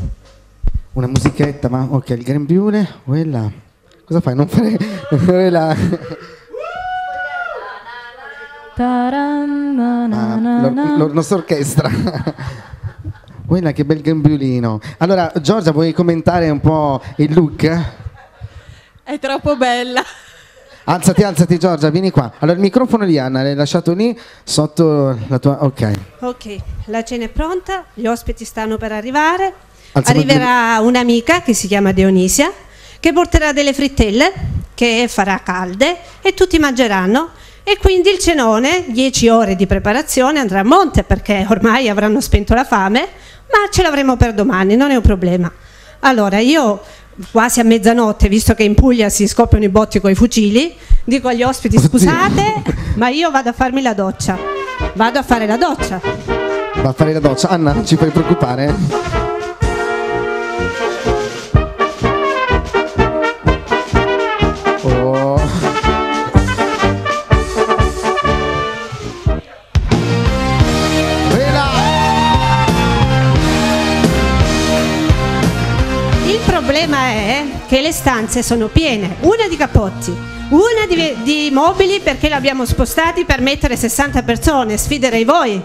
Una musichetta, ma ok, il grembiule, quella. Cosa fai? Non fare quella. Ah, la nostra orchestra. Quella che bel grembiulino. Allora, Giorgia, vuoi commentare un po' il look? È troppo bella. Alzati, alzati Giorgia, vieni qua. Allora, il microfono di Anna l'hai lasciato lì sotto la tua... Ok. Ok, la cena è pronta, gli ospiti stanno per arrivare. Alziamo Arriverà un'amica che si chiama Dionisia che porterà delle frittelle che farà calde e tutti mangeranno. E quindi il cenone, 10 ore di preparazione, andrà a monte perché ormai avranno spento la fame, ma ce l'avremo per domani, non è un problema. Allora, io quasi a mezzanotte, visto che in Puglia si scoppiano i botti con i fucili, dico agli ospiti scusate, ma io vado a farmi la doccia. Vado a fare la doccia. Va a fare la doccia. Anna, ci fai preoccupare? Problema è che le stanze sono piene, una di cappotti, una di, di mobili perché l'abbiamo spostati per mettere 60 persone, sfiderei voi.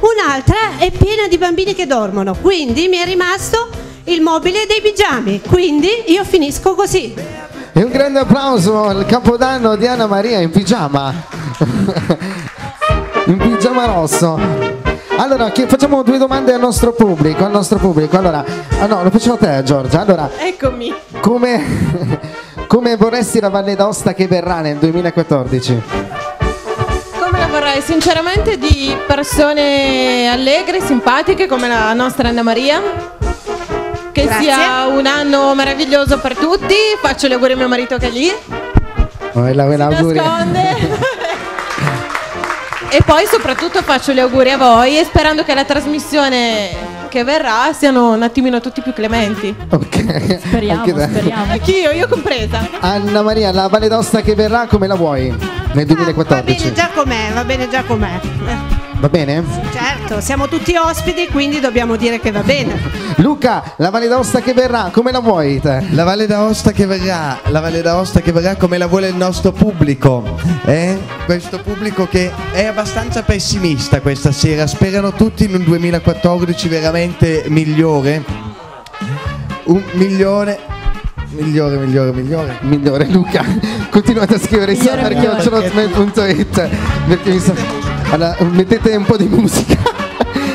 Un'altra è piena di bambini che dormono, quindi mi è rimasto il mobile dei pigiami, quindi io finisco così. E un grande applauso al capodanno di Anna Maria in pigiama. (laughs) in pigiama rosso. Allora, che- facciamo due domande al nostro pubblico, al nostro pubblico. Allora, ah no, lo faccio a te Giorgia. Allora, Eccomi. come, (laughs) come vorresti la Valle d'Aosta che verrà nel 2014? Come la vorrei? Sinceramente di persone allegre, simpatiche come la nostra Anna Maria. Che Grazie. sia un anno meraviglioso per tutti. Faccio gli auguri a mio marito che è lì. Quella, quella auguri. Nasconde. (laughs) e poi soprattutto faccio gli auguri a voi e sperando che la trasmissione che verrà siano un attimino tutti più clementi. Ok. Speriamo, Anche te. speriamo. Anch'io, io compresa. Anna Maria, la Valle d'Aosta che verrà come la vuoi nel Va 2014? bene già com'è, va bene già com'è. Va bene? certo, siamo tutti ospiti, quindi dobbiamo dire che va bene. Luca, la Valle d'Aosta che verrà come la vuoi te? La Valle d'Aosta che verrà, la Valle d'Aosta che verrà come la vuole il nostro pubblico, eh? questo pubblico che è abbastanza pessimista questa sera, sperano tutti in un 2014 veramente migliore, un milione, migliore, migliore, migliore. Migliore Luca, continuate a scrivere Migliore, sempre migliore. chiocciolotmail.it perché mi sa... Allora, mettete un po' di musica.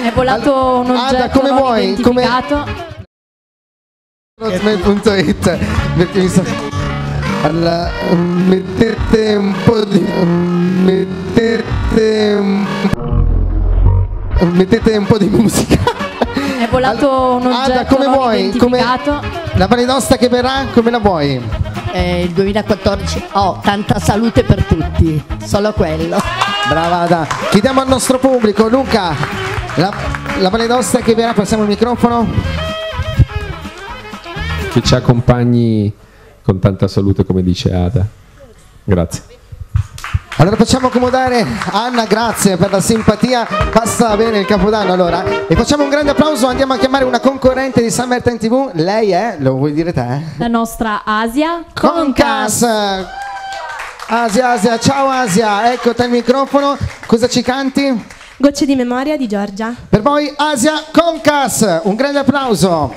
È volato allora, un oggetto Ada, come vuoi? Come... Rotmail.it perché mi sa... Allora, mettete un po' di... mettete un... mettete un po' di musica. È volato allora, un oggetto Ada, come vuoi? Come... La Valenosta che verrà, come la vuoi? Eh, il 2014 ho oh, tanta salute per tutti, solo quello brava Ada Chiediamo al nostro pubblico, Luca, la, la panedosta che verrà, passiamo il microfono. Che ci accompagni con tanta salute come dice Ada. Grazie. Allora facciamo accomodare Anna, grazie per la simpatia, passa bene il Capodanno allora e facciamo un grande applauso, andiamo a chiamare una concorrente di Summertime TV, lei è, lo vuoi dire te? La nostra Asia Concas. Concas. Asia, Asia, ciao Asia, ecco te il microfono, cosa ci canti? Gocce di memoria di Giorgia. Per voi Asia Concas, un grande applauso.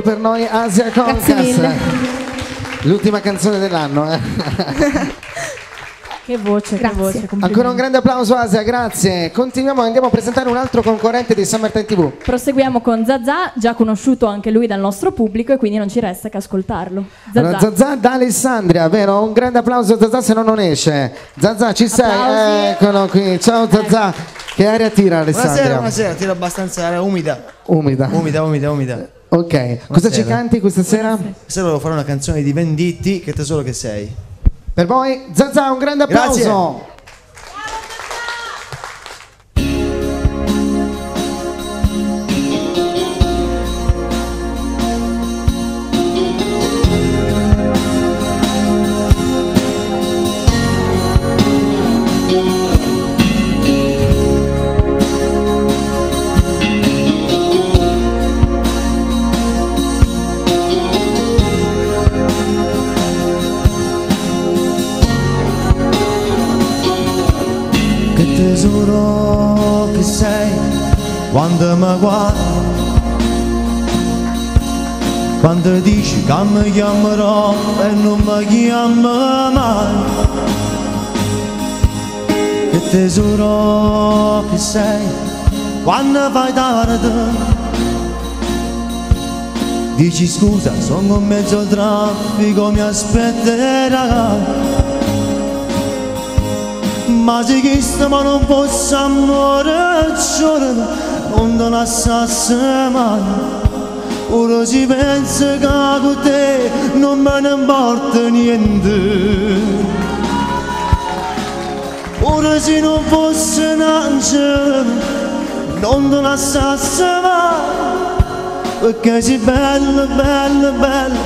proprio per noi Asia Concast. L'ultima canzone dell'anno. Eh? Che voce, grazie. che voce. Ancora un grande applauso Asia, grazie. Continuiamo, andiamo a presentare un altro concorrente di Summertime TV. Proseguiamo con Zazà, già conosciuto anche lui dal nostro pubblico e quindi non ci resta che ascoltarlo. Zazà, allora, Zazà da Alessandria, vero? Un grande applauso Zazà se no non esce. Zazà ci sei? Eccolo qui. Ciao eh. Zazà. Che aria tira Alessandria? Buonasera, buonasera, tira abbastanza aria umida. Umida. Umida, umida, umida. Ok, cosa ci canti questa sera? Stasera volevo fare una canzone di Venditti, Che tesoro che sei. Per voi Zazà, un grande applauso. Grazie. Quando mi guardi, quando dici che mi chiamerò e non mi chiama mai. Che tesoro che sei quando fai tardi. Dici scusa, sono in mezzo al traffico, mi aspetterai. Ma se questo ma non posso amore giorno lasciassi mai ora si pensa che con te non me ne importa niente ora se non fosse un angelo non te lasciassi mai perché sei bella, bella, bella,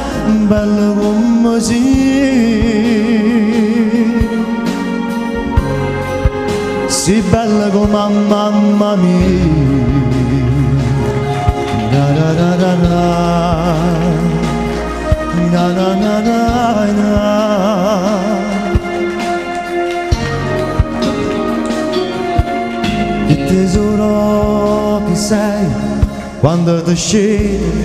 bella come sei si bella come mamma mia na na na na na. Na na na na che tesoro che sei quando ti scegli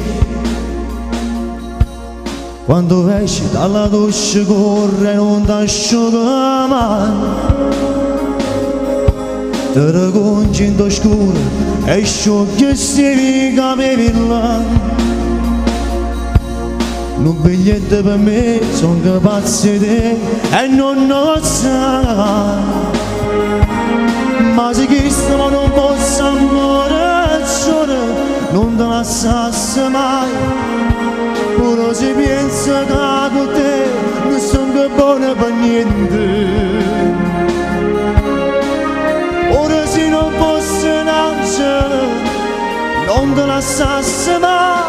quando esci dalla doccia corre non ti Dragonjin do shkur E shoh gjësiri nga berin lan. Nuk bëllet dhe me Son nga batë se dhe E në nësa Ma zë gjisë më nuk po sa mërë Qërë Nuk dhe asa së maj Por o zë bjenë së nga gëte Nësë non te lasciassi mai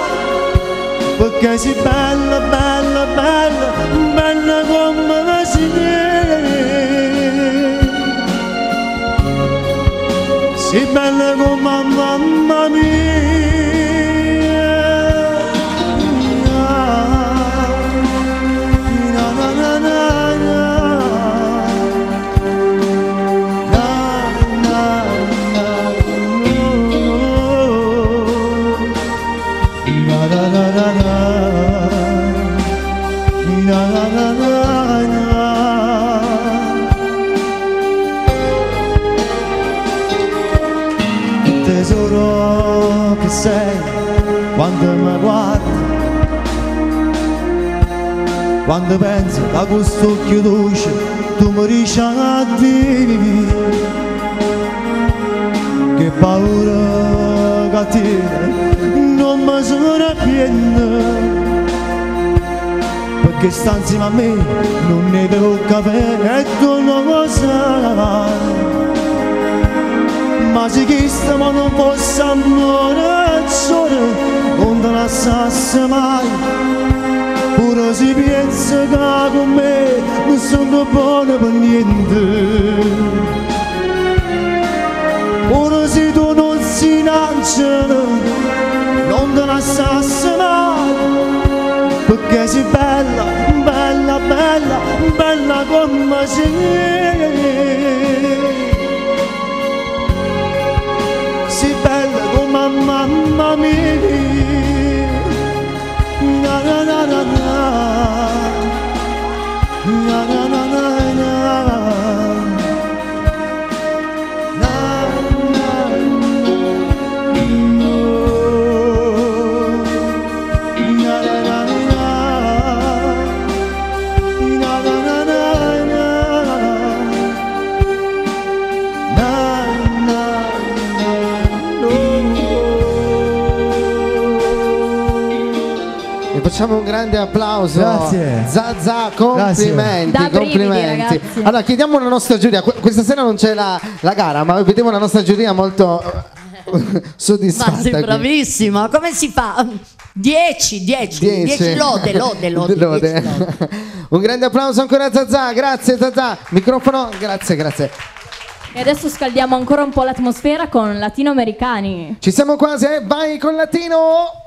perché sei bella, bella, bella, bella come la sei bella come mamma quando pensi da questo occhio dolce tu mi riesci a dire che paura cattiva non mi sono piena perché sta insieme a me non ne devo capire e tu non lo sai ma se questo ma non posso amore solo non te mai se pensa che con me non sono buona per niente. Ora se tu non si lanciano, non te lasciassi mai, perché sei bella, bella, bella, bella come sei. Sei bella come mamma mia, love Facciamo un grande applauso. Grazie. Zazza, complimenti, Da brividi, complimenti. ragazzi. Allora, chiediamo alla nostra giuria. que- Questa sera non c'è la, la gara, ma vediamo la nostra giuria molto (laughs) soddisfatta. Ma sei qui. bravissima, come si fa? 10, 10, 10 lode, lode, lode. (laughs) Lode. 10 lode. (laughs) un grande applauso ancora a Zazza, grazie Zazza. Microfono, grazie, grazie. E adesso scaldiamo ancora un po' l'atmosfera con latinoamericani. Ci siamo quasi, eh? vai con Latino.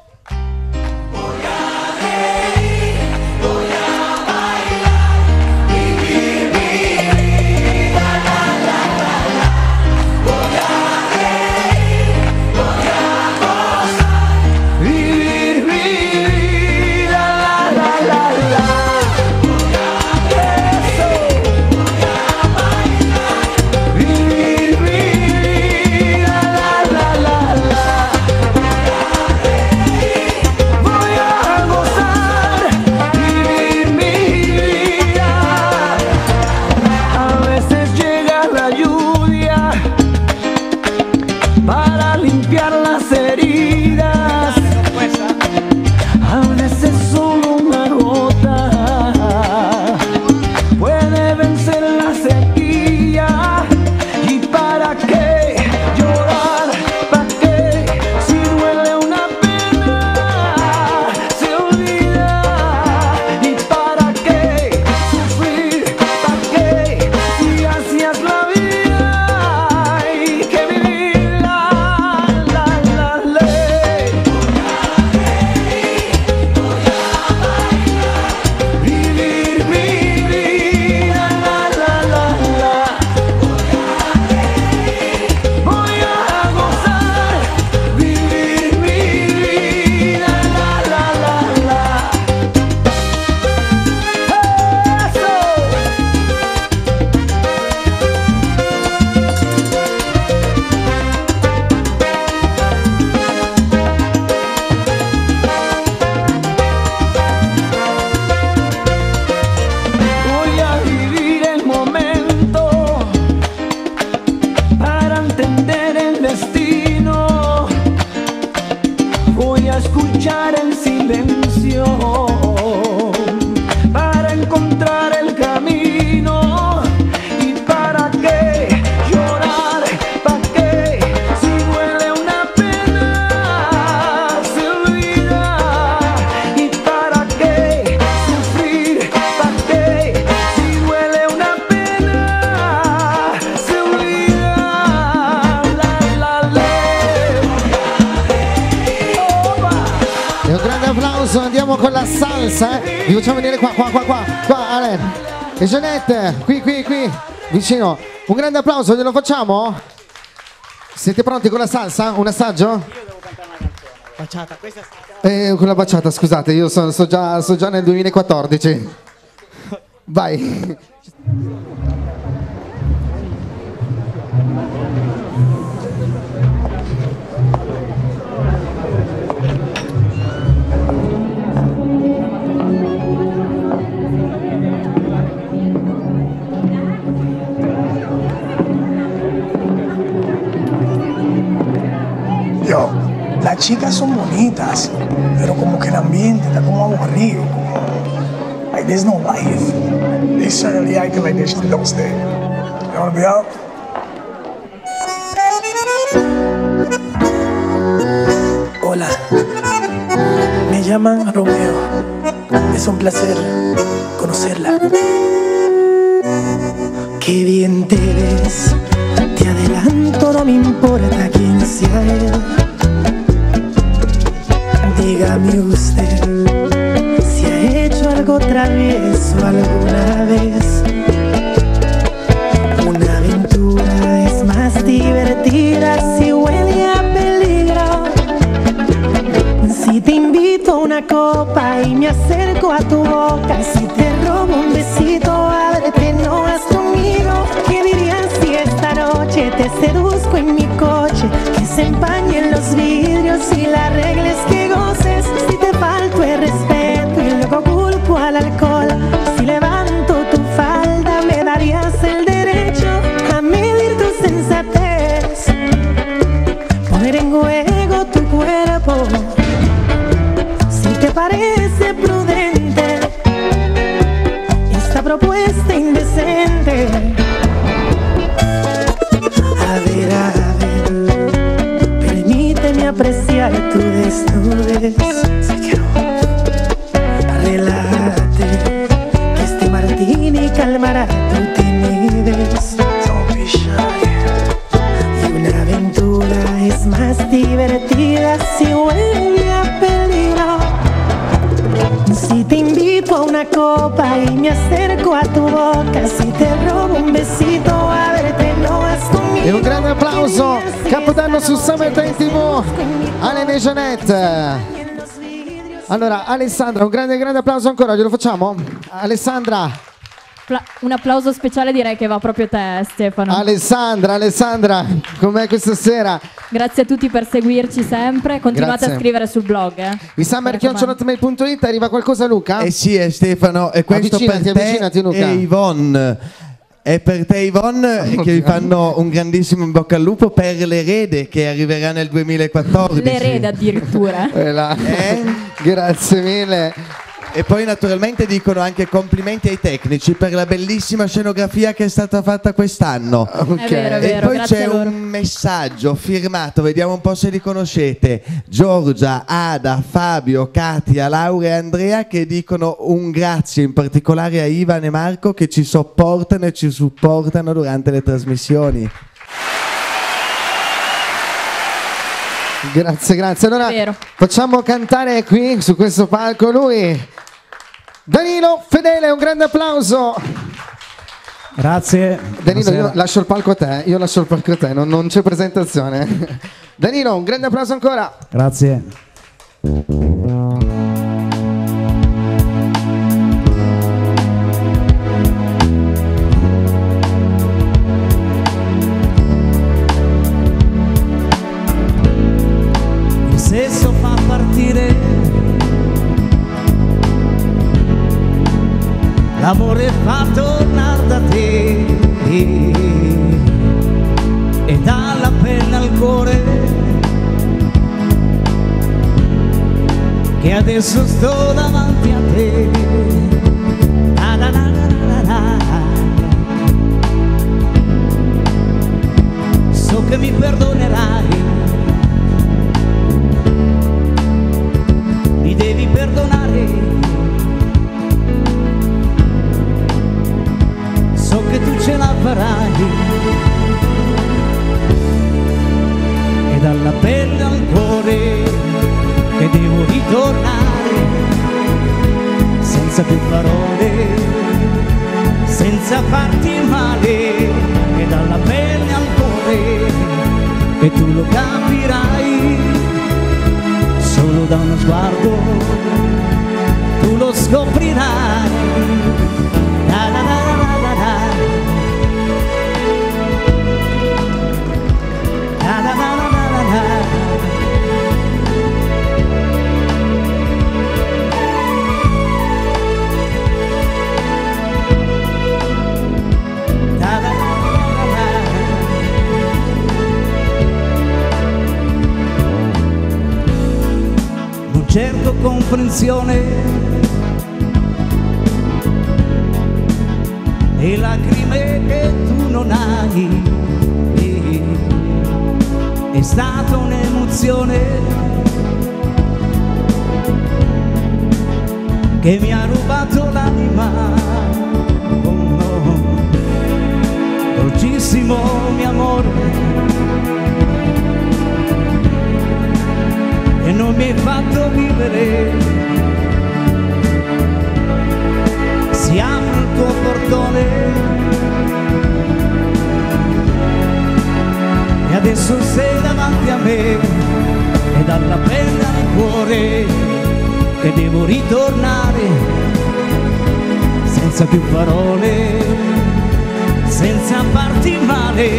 Vicino. Un grande applauso, glielo facciamo? Siete pronti con la salsa? Un assaggio? Facciata, questa Eh, con la baciata, scusate, io sono, sto già, sto già nel 2014. Vai. Chicas son bonitas, pero como que el ambiente está como aburrido. Como, like, there's no life. They certainly acting like they don't stay. You wanna be out? Hola, me llaman Romeo. Es un placer conocerla. Qué bien te Allora, Alessandra, un grande, grande applauso ancora, glielo facciamo? Alessandra, Pla- un applauso speciale direi che va proprio a te Stefano. Alessandra, Alessandra, com'è questa sera? Grazie a tutti per seguirci sempre. Continuate Grazie. a scrivere sul blog. Eh. I summerchionciolatmail.it arriva qualcosa Luca? Eh sì, eh, Stefano, e questo Avvicinati, per te avvicinati, Luca. e Yvonne. È per te Yvonne che vi fanno un grandissimo in bocca al lupo per l'erede che arriverà nel 2014. L'erede addirittura. Eh, là. (laughs) Grazie mille. E poi naturalmente dicono anche complimenti ai tecnici per la bellissima scenografia che è stata fatta quest'anno. È vero, è E vero, poi grazie c'è un messaggio firmato, vediamo un po' se li conoscete. Giorgia, Ada, Fabio, Katia, Laura e Andrea che dicono un grazie in particolare a Ivan e Marco che ci sopportano e ci supportano durante le trasmissioni. Grazie, grazie. Allora Vero. facciamo cantare qui su questo palco lui. Danilo Fedele, un grande applauso. Grazie. Danilo, io Buonasera. lascio il palco a te, io lascio il palco a te, non, non c'è presentazione. (laughs) Danilo, un grande applauso ancora. Grazie. Che adesso cerco comprensione. E lacrime che tu non hai. È stata un'emozione che mi ha rubato l'anima. Oh no. Dolcissimo mio amore e non mi hai fatto vivere. Si apre il tuo portone e adesso sei davanti a me e dalla pelle al cuore che devo ritornare senza più parole, senza farti male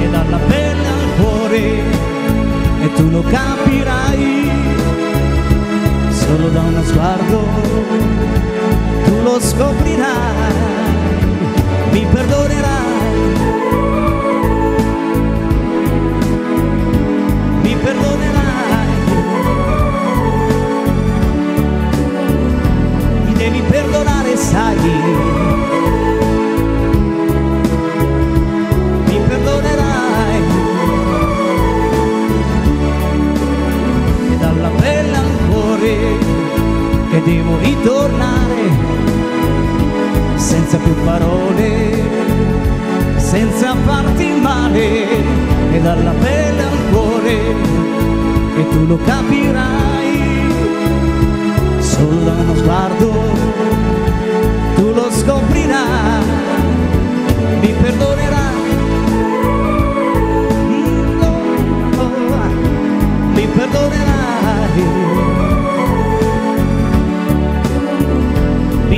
e dalla pelle al cuore e tu lo capirai. Solo da uno sguardo tu lo scoprirai mi perdonerai. Mi perdonerai. Mi devi perdonare sai devo ritornare senza più parole, senza farti male e dalla pelle al cuore e tu lo capirai. Solo da uno sguardo tu lo scoprirai mi perdonerai. Mm, oh, oh, mi perdonerai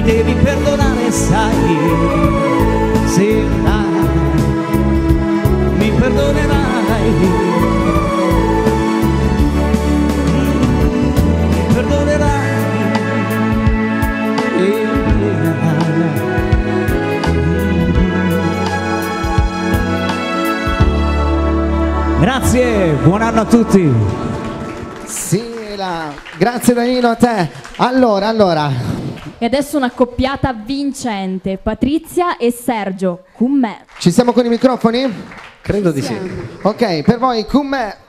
devi perdonare sai se dai mi perdonerai Grazie, buon anno a tutti. Sì, la- grazie Danilo a te. Allora, allora, E adesso una coppiata vincente, Patrizia e Sergio, con me. ci siamo con i microfoni? Credo di sì. Ok, per voi con me.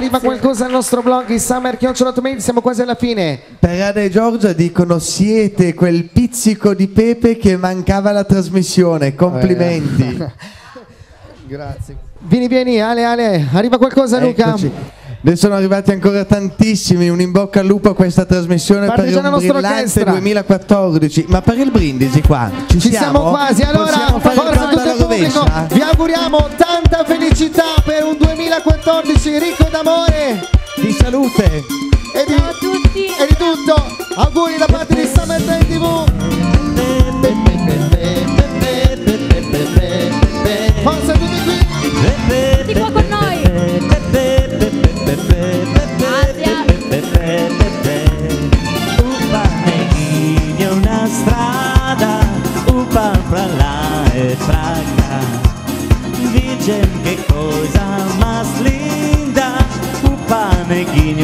Arriva qualcosa al nostro blog, Summer Chiocciolatomail, siamo quasi alla fine. Per Ada e Giorgia dicono siete quel pizzico di pepe che mancava alla trasmissione. Complimenti. (laughs) Grazie. Vieni, vieni, Ale, Ale, arriva qualcosa Luca? Ne sono arrivati ancora tantissimi, un in bocca al lupo a questa trasmissione Partigiana per nostra brillante orchestra. 2014. Ma per il brindisi qua ci, Ci siamo quasi, allora Possiamo fare il forza tutto il pubblico, rovescia? vi auguriamo tanta felicità per un 2014 ricco d'amore Di salute. e di, e di tutto. Auguri da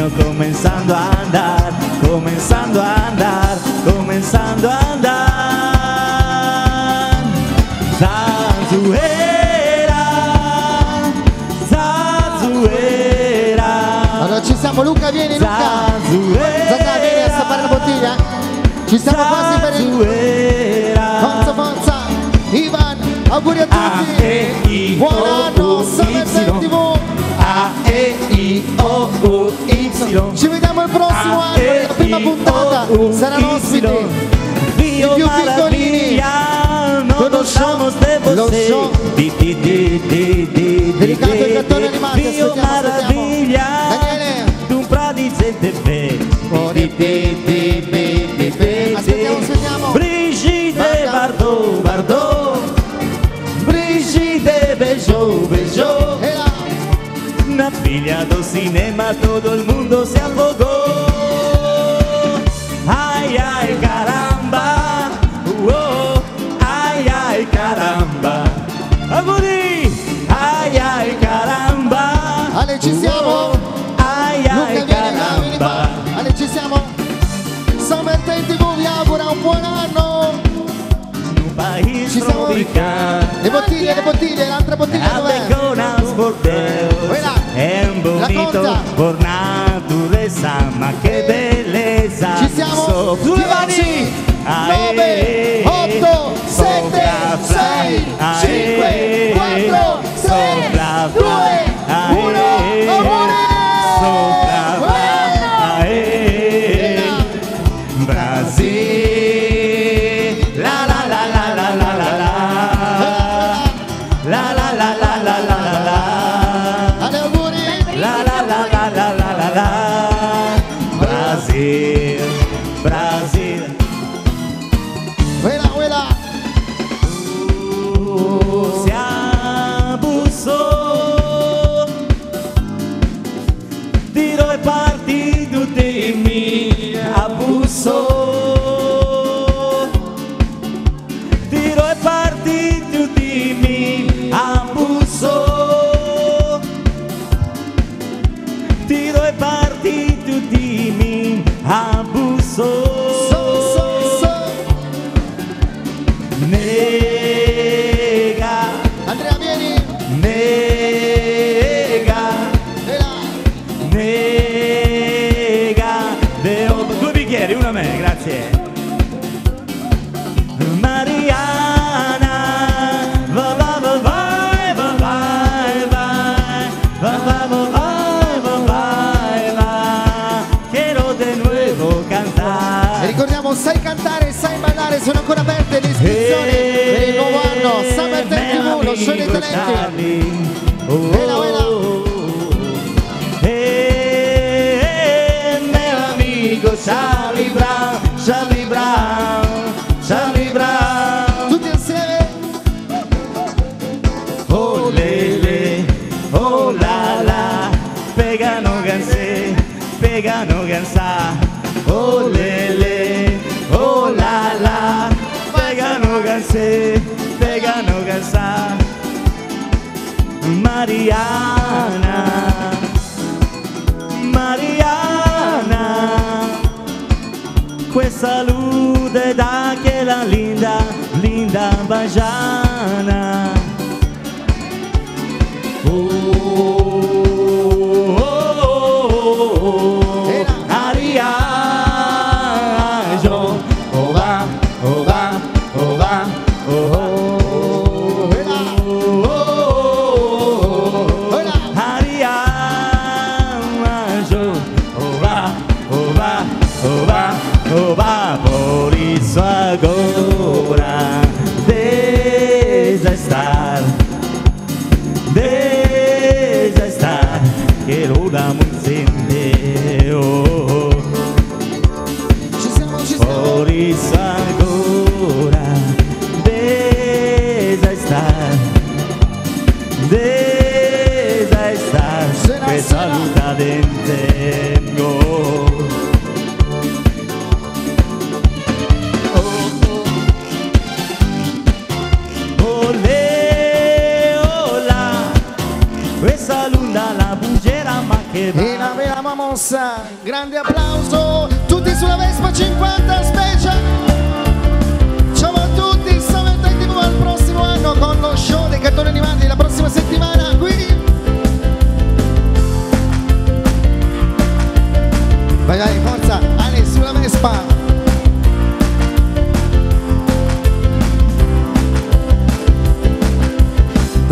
neguinho começando a andar, começando a andar, começando a andar. Zazuera, Zazuera. Allora ci siamo, Luca vieni Luca. Zazà vieni a stappare la bottiglia. Ci siamo quasi per il... Forza, forza. Ivan, auguri a tutti. Buon Ci vediamo il prossimo anno, la prima puntata. Saranno ospiti i più piccolini. no lo so. Di, di, di, di, di, Dedicato di, ai cartoni di. animati, aspettiamo, aspettiamo. Daniele. d'un pradicente fe. Do cinema, todo el mundo se afogó. Ay, ay, caramba. Oh, ay, ay, caramba. Auguri. Ay, ay, caramba. Ale, ci siamo? Luca, ay, vieni là, vieni qua. caramba. Ale, ci siamo? Summertime TV vi augura un buon anno. País Ci siamo? Le bottiglie, le bottiglie, l'altra bottiglia dov'è? Conta. por natureza Ma che bellezza Ci siamo? Sopra Sulle mani 10, Ae. 9, 8, 7, Sopra 6, Ae. 5, Summertime TV, lo show dei talenti. Vela, vela. Eh, meu Mariana, Mariana, questa luce daquela linda, linda bajana. Oh,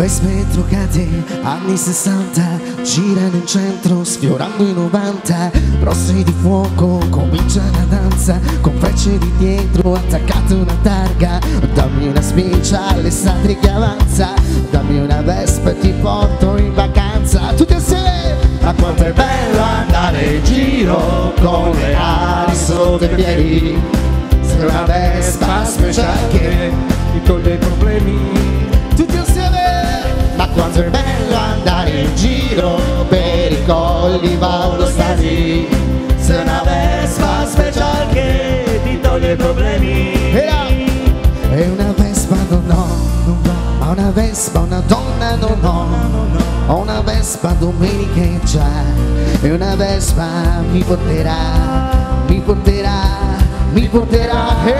Vespe truccate, anni 60, girano in centro, sfiorando i 90, rossi di fuoco, comincia la danza, con frecce di dietro, attaccate una targa, dammi una spicia all'estate che avanza, dammi una Vespa e ti porto in vacanza, tutti assieme! Ma quanto è bello andare in giro con le ali sotto i piedi, sei una Vespa speciale che ti toglie i problemi, tutti assieme! Quanto è bello andare in giro per i colli valdostani Sei una Vespa special che ti toglie i problemi È una Vespa no no, Ma una Vespa, una donna no no Ho una Vespa domeniceggia E una Vespa mi porterà Mi porterà, mi porterà eh,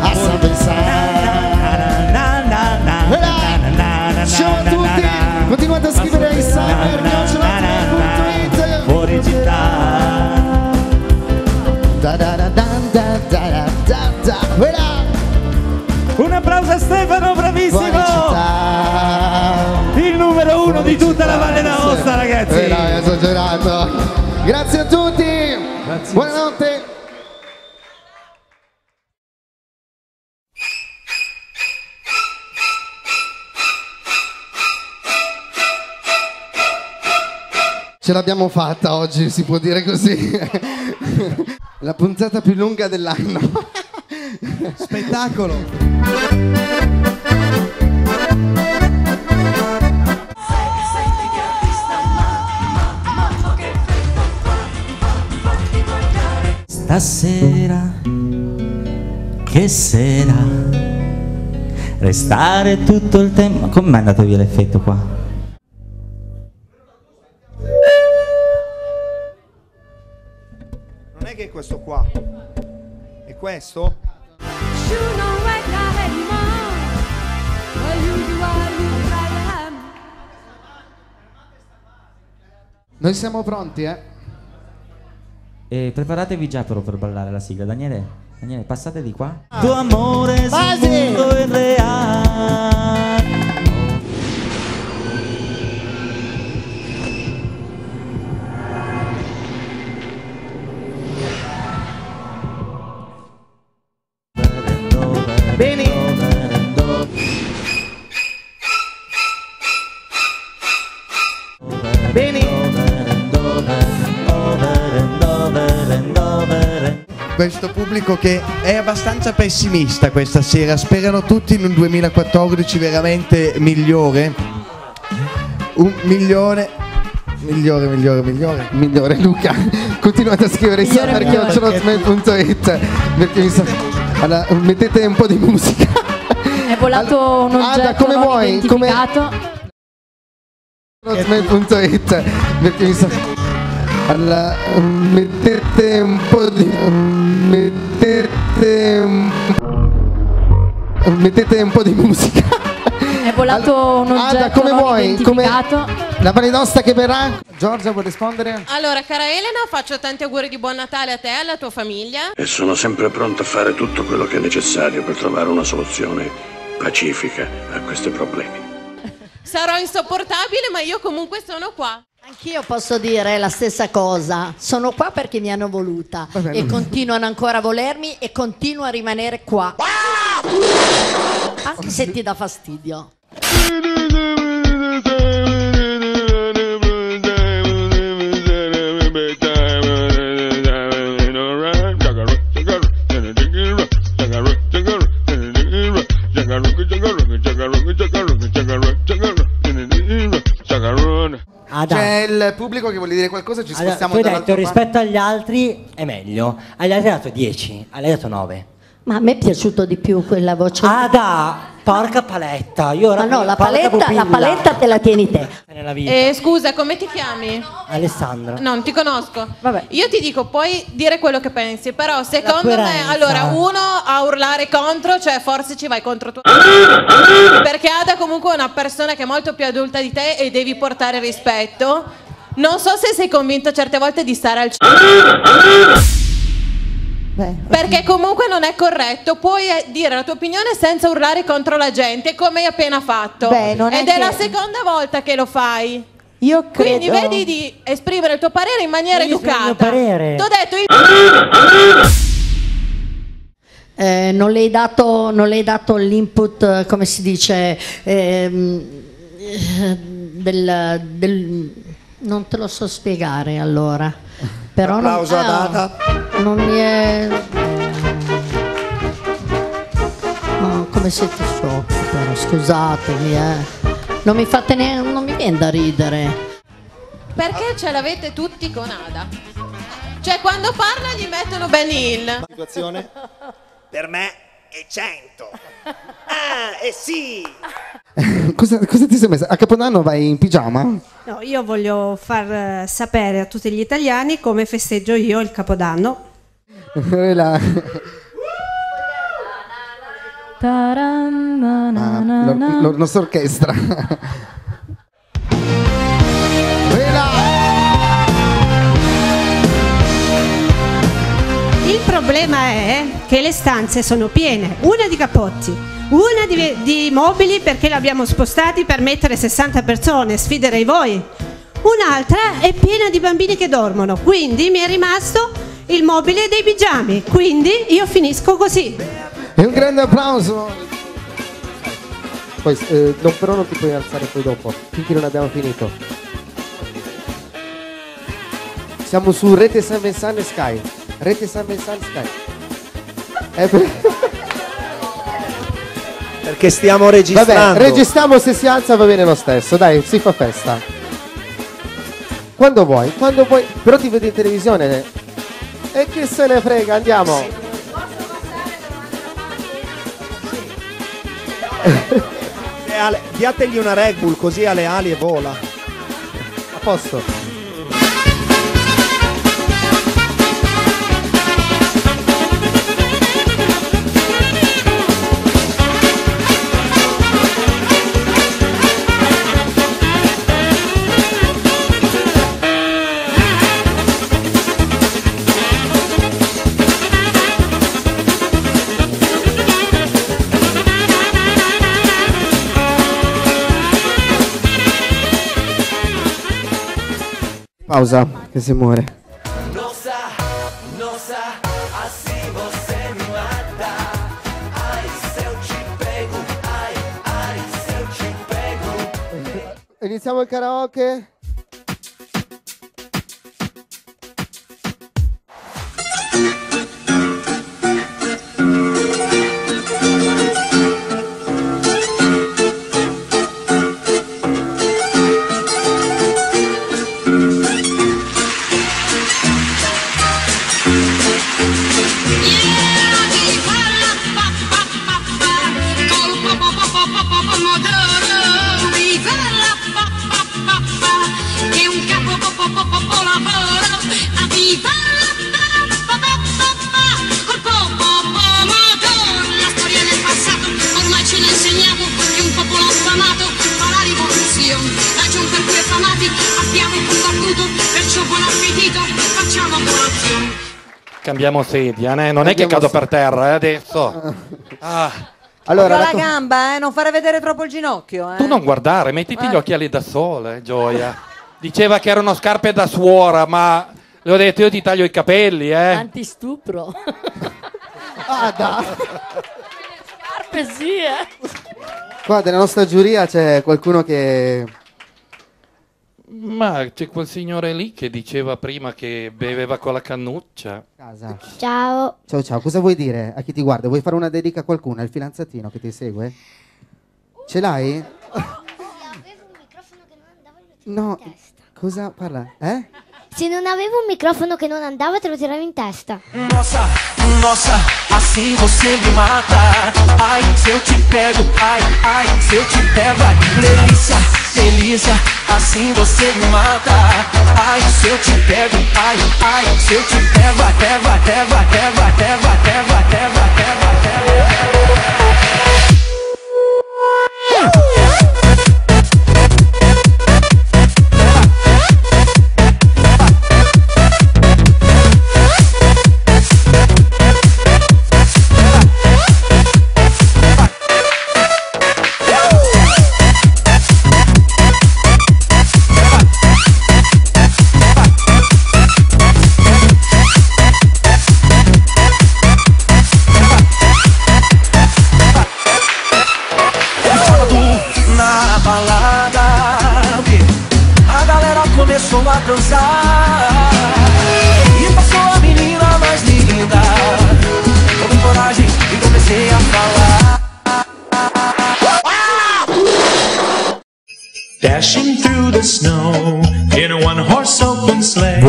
A San Pensare Ciao a tutti, continuate a scrivere ai summer.it Fuori città. Da da da da da da da da Un applauso a Stefano, bravissimo! Il numero uno di tutta la Valle d'Aosta, ragazzi! Esagerato. Grazie a tutti. Buonanotte Ce l'abbiamo fatta oggi, si può dire così. (laughs) La puntata più lunga dell'anno. Spettacolo. Stasera, che sera, restare tutto il tempo. Come è andato via l'effetto qua? Questo qua. È questo? Noi siamo pronti, eh? E preparatevi già però per ballare la sigla. Daniele, Daniele, passate di qua. Tuo amore è reale. Questo pubblico che è abbastanza pessimista questa sera, sperano tutti in un 2014 veramente migliore. Un milione, migliore, migliore, migliore. Migliore Luca, continuate a scrivere summer.it perché mi sa... Allora, mettete un po' di musica. È volato un oggetto Ada, come vuoi, come- perché mi sa... Allora, mettete un po' di... mettete un... mettete un po' di musica. (laughs) È volato un oggetto Ada, come vuoi, come... identificato. La palidosta che verrà? Giorgia vuoi rispondere? Allora, cara Elena, faccio tanti auguri di buon Natale a te e alla tua famiglia. E sono sempre pronto a fare tutto quello che è necessario per trovare una soluzione pacifica a questi problemi. Sarò insopportabile, ma io comunque sono qua. Anch'io posso dire la stessa cosa, sono qua perché mi hanno voluta e continuano ancora a volermi e continuo a rimanere qua. Anche se ti dà fastidio. Chacarón dai. C'è il pubblico che vuole dire qualcosa, ci Allora, spostiamo tu hai detto rispetto agli altri è meglio. Agli altri hai dato 10, a lei hai dato 9. Ma a me è piaciuto di più quella voce. Ah, da, porca paletta. Io ora Ma no, la paletta, la paletta te la tieni te. Nella vita. Eh, scusa, come ti chiami? Alessandra. No, non ti conosco. Io ti dico, puoi dire quello che pensi, però secondo me, allora, uno a urlare contro, cioè forse ci vai contro tu. Perché Ada comunque è una persona che è molto più adulta di te e devi portare rispetto. Non so se sei convinto certe volte di stare al c***o. Perché comunque non è corretto, puoi eh, dire la tua opinione senza urlare contro la gente, come hai appena fatto. Beh, Ed è, che- la seconda volta che lo fai. Io credo... Quindi vedi di esprimere il tuo parere in maniera Io esprimo il mio educata. parere. Ti ho detto il Eh, non le hai dato, non le hai dato l'input, eh, come si dice, ehm, eh, del, del- non te lo so spiegare allora. Però non, Applauso ad ah, Ada. non mi è... No, come siete sciocchi però, scusatemi, eh. Non mi fate neanche, non mi viene da ridere. Perché ce l'avete tutti con Ada? Cioè quando parla gli mettono Ben Hill. Situazione? (laughs) Per me è 100. Ah, e sì! (laughs) cosa, cosa ti sei messa? A Capodanno vai in pigiama? No, io voglio far eh, sapere a tutti gli italiani come festeggio io il Capodanno. La- nostra orchestra. Il problema è che le stanze sono piene, una di cappotti, una di, di mobili perché li abbiamo spostati per mettere 60 persone, sfiderei voi. Un'altra è piena di bambini che dormono, quindi mi è rimasto il mobile dei pigiami, quindi io finisco così. E un grande applauso. Poi, eh, no, però non ti puoi alzare poi dopo, finché non abbiamo finito. Siamo su Rete San Vincent Sky. Rete San Vincent Sky. Eh, (laughs) Perché stiamo registrando. Vabbè, registriamo se si alza va bene lo stesso, dai, si fa festa. Quando vuoi, quando vuoi, però ti vedo in televisione. E che se ne frega, andiamo. E (laughs) Ale- Diategli una Red Bull così ha le ali e vola. A posto. Se eu te pego. Iniziamo il karaoke? Cambiamo sedia, né? non è che cado per terra eh, adesso. (laughs) Ah, Allora, la la gamba, eh, non fare vedere troppo il ginocchio. Eh. tu non guardare, mettiti gli occhiali da sole, Gioia. Diceva che erano scarpe da suora, ma le ho detto io ti taglio i capelli, eh. Antistupro. Ah, da. (laughs) Scarpe sì, eh. Qua nella nostra giuria c'è qualcuno che... Ma c'è quel signore lì che diceva prima che beveva con la cannuccia. Casa. Ciao. Ciao ciao, cosa vuoi dire a chi ti guarda? Vuoi fare una dedica a qualcuno? Al fidanzatino che ti segue? Ce l'hai? (laughs) No, cosa parla? Eh? Se non avevo un microfono che non andava, te lo tiravi in testa. Nossa, nossa, assim você me mata. Ai, se eu te pego, ai, ai, se eu te pego, ai, delícia, delícia, assim você me mata. Ai, se eu te pego, ai, ai, se eu te pego, ai, pego, ai, pego, ai, pego, ai, pego,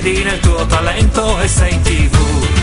credi nel tuo talento e sei in tv.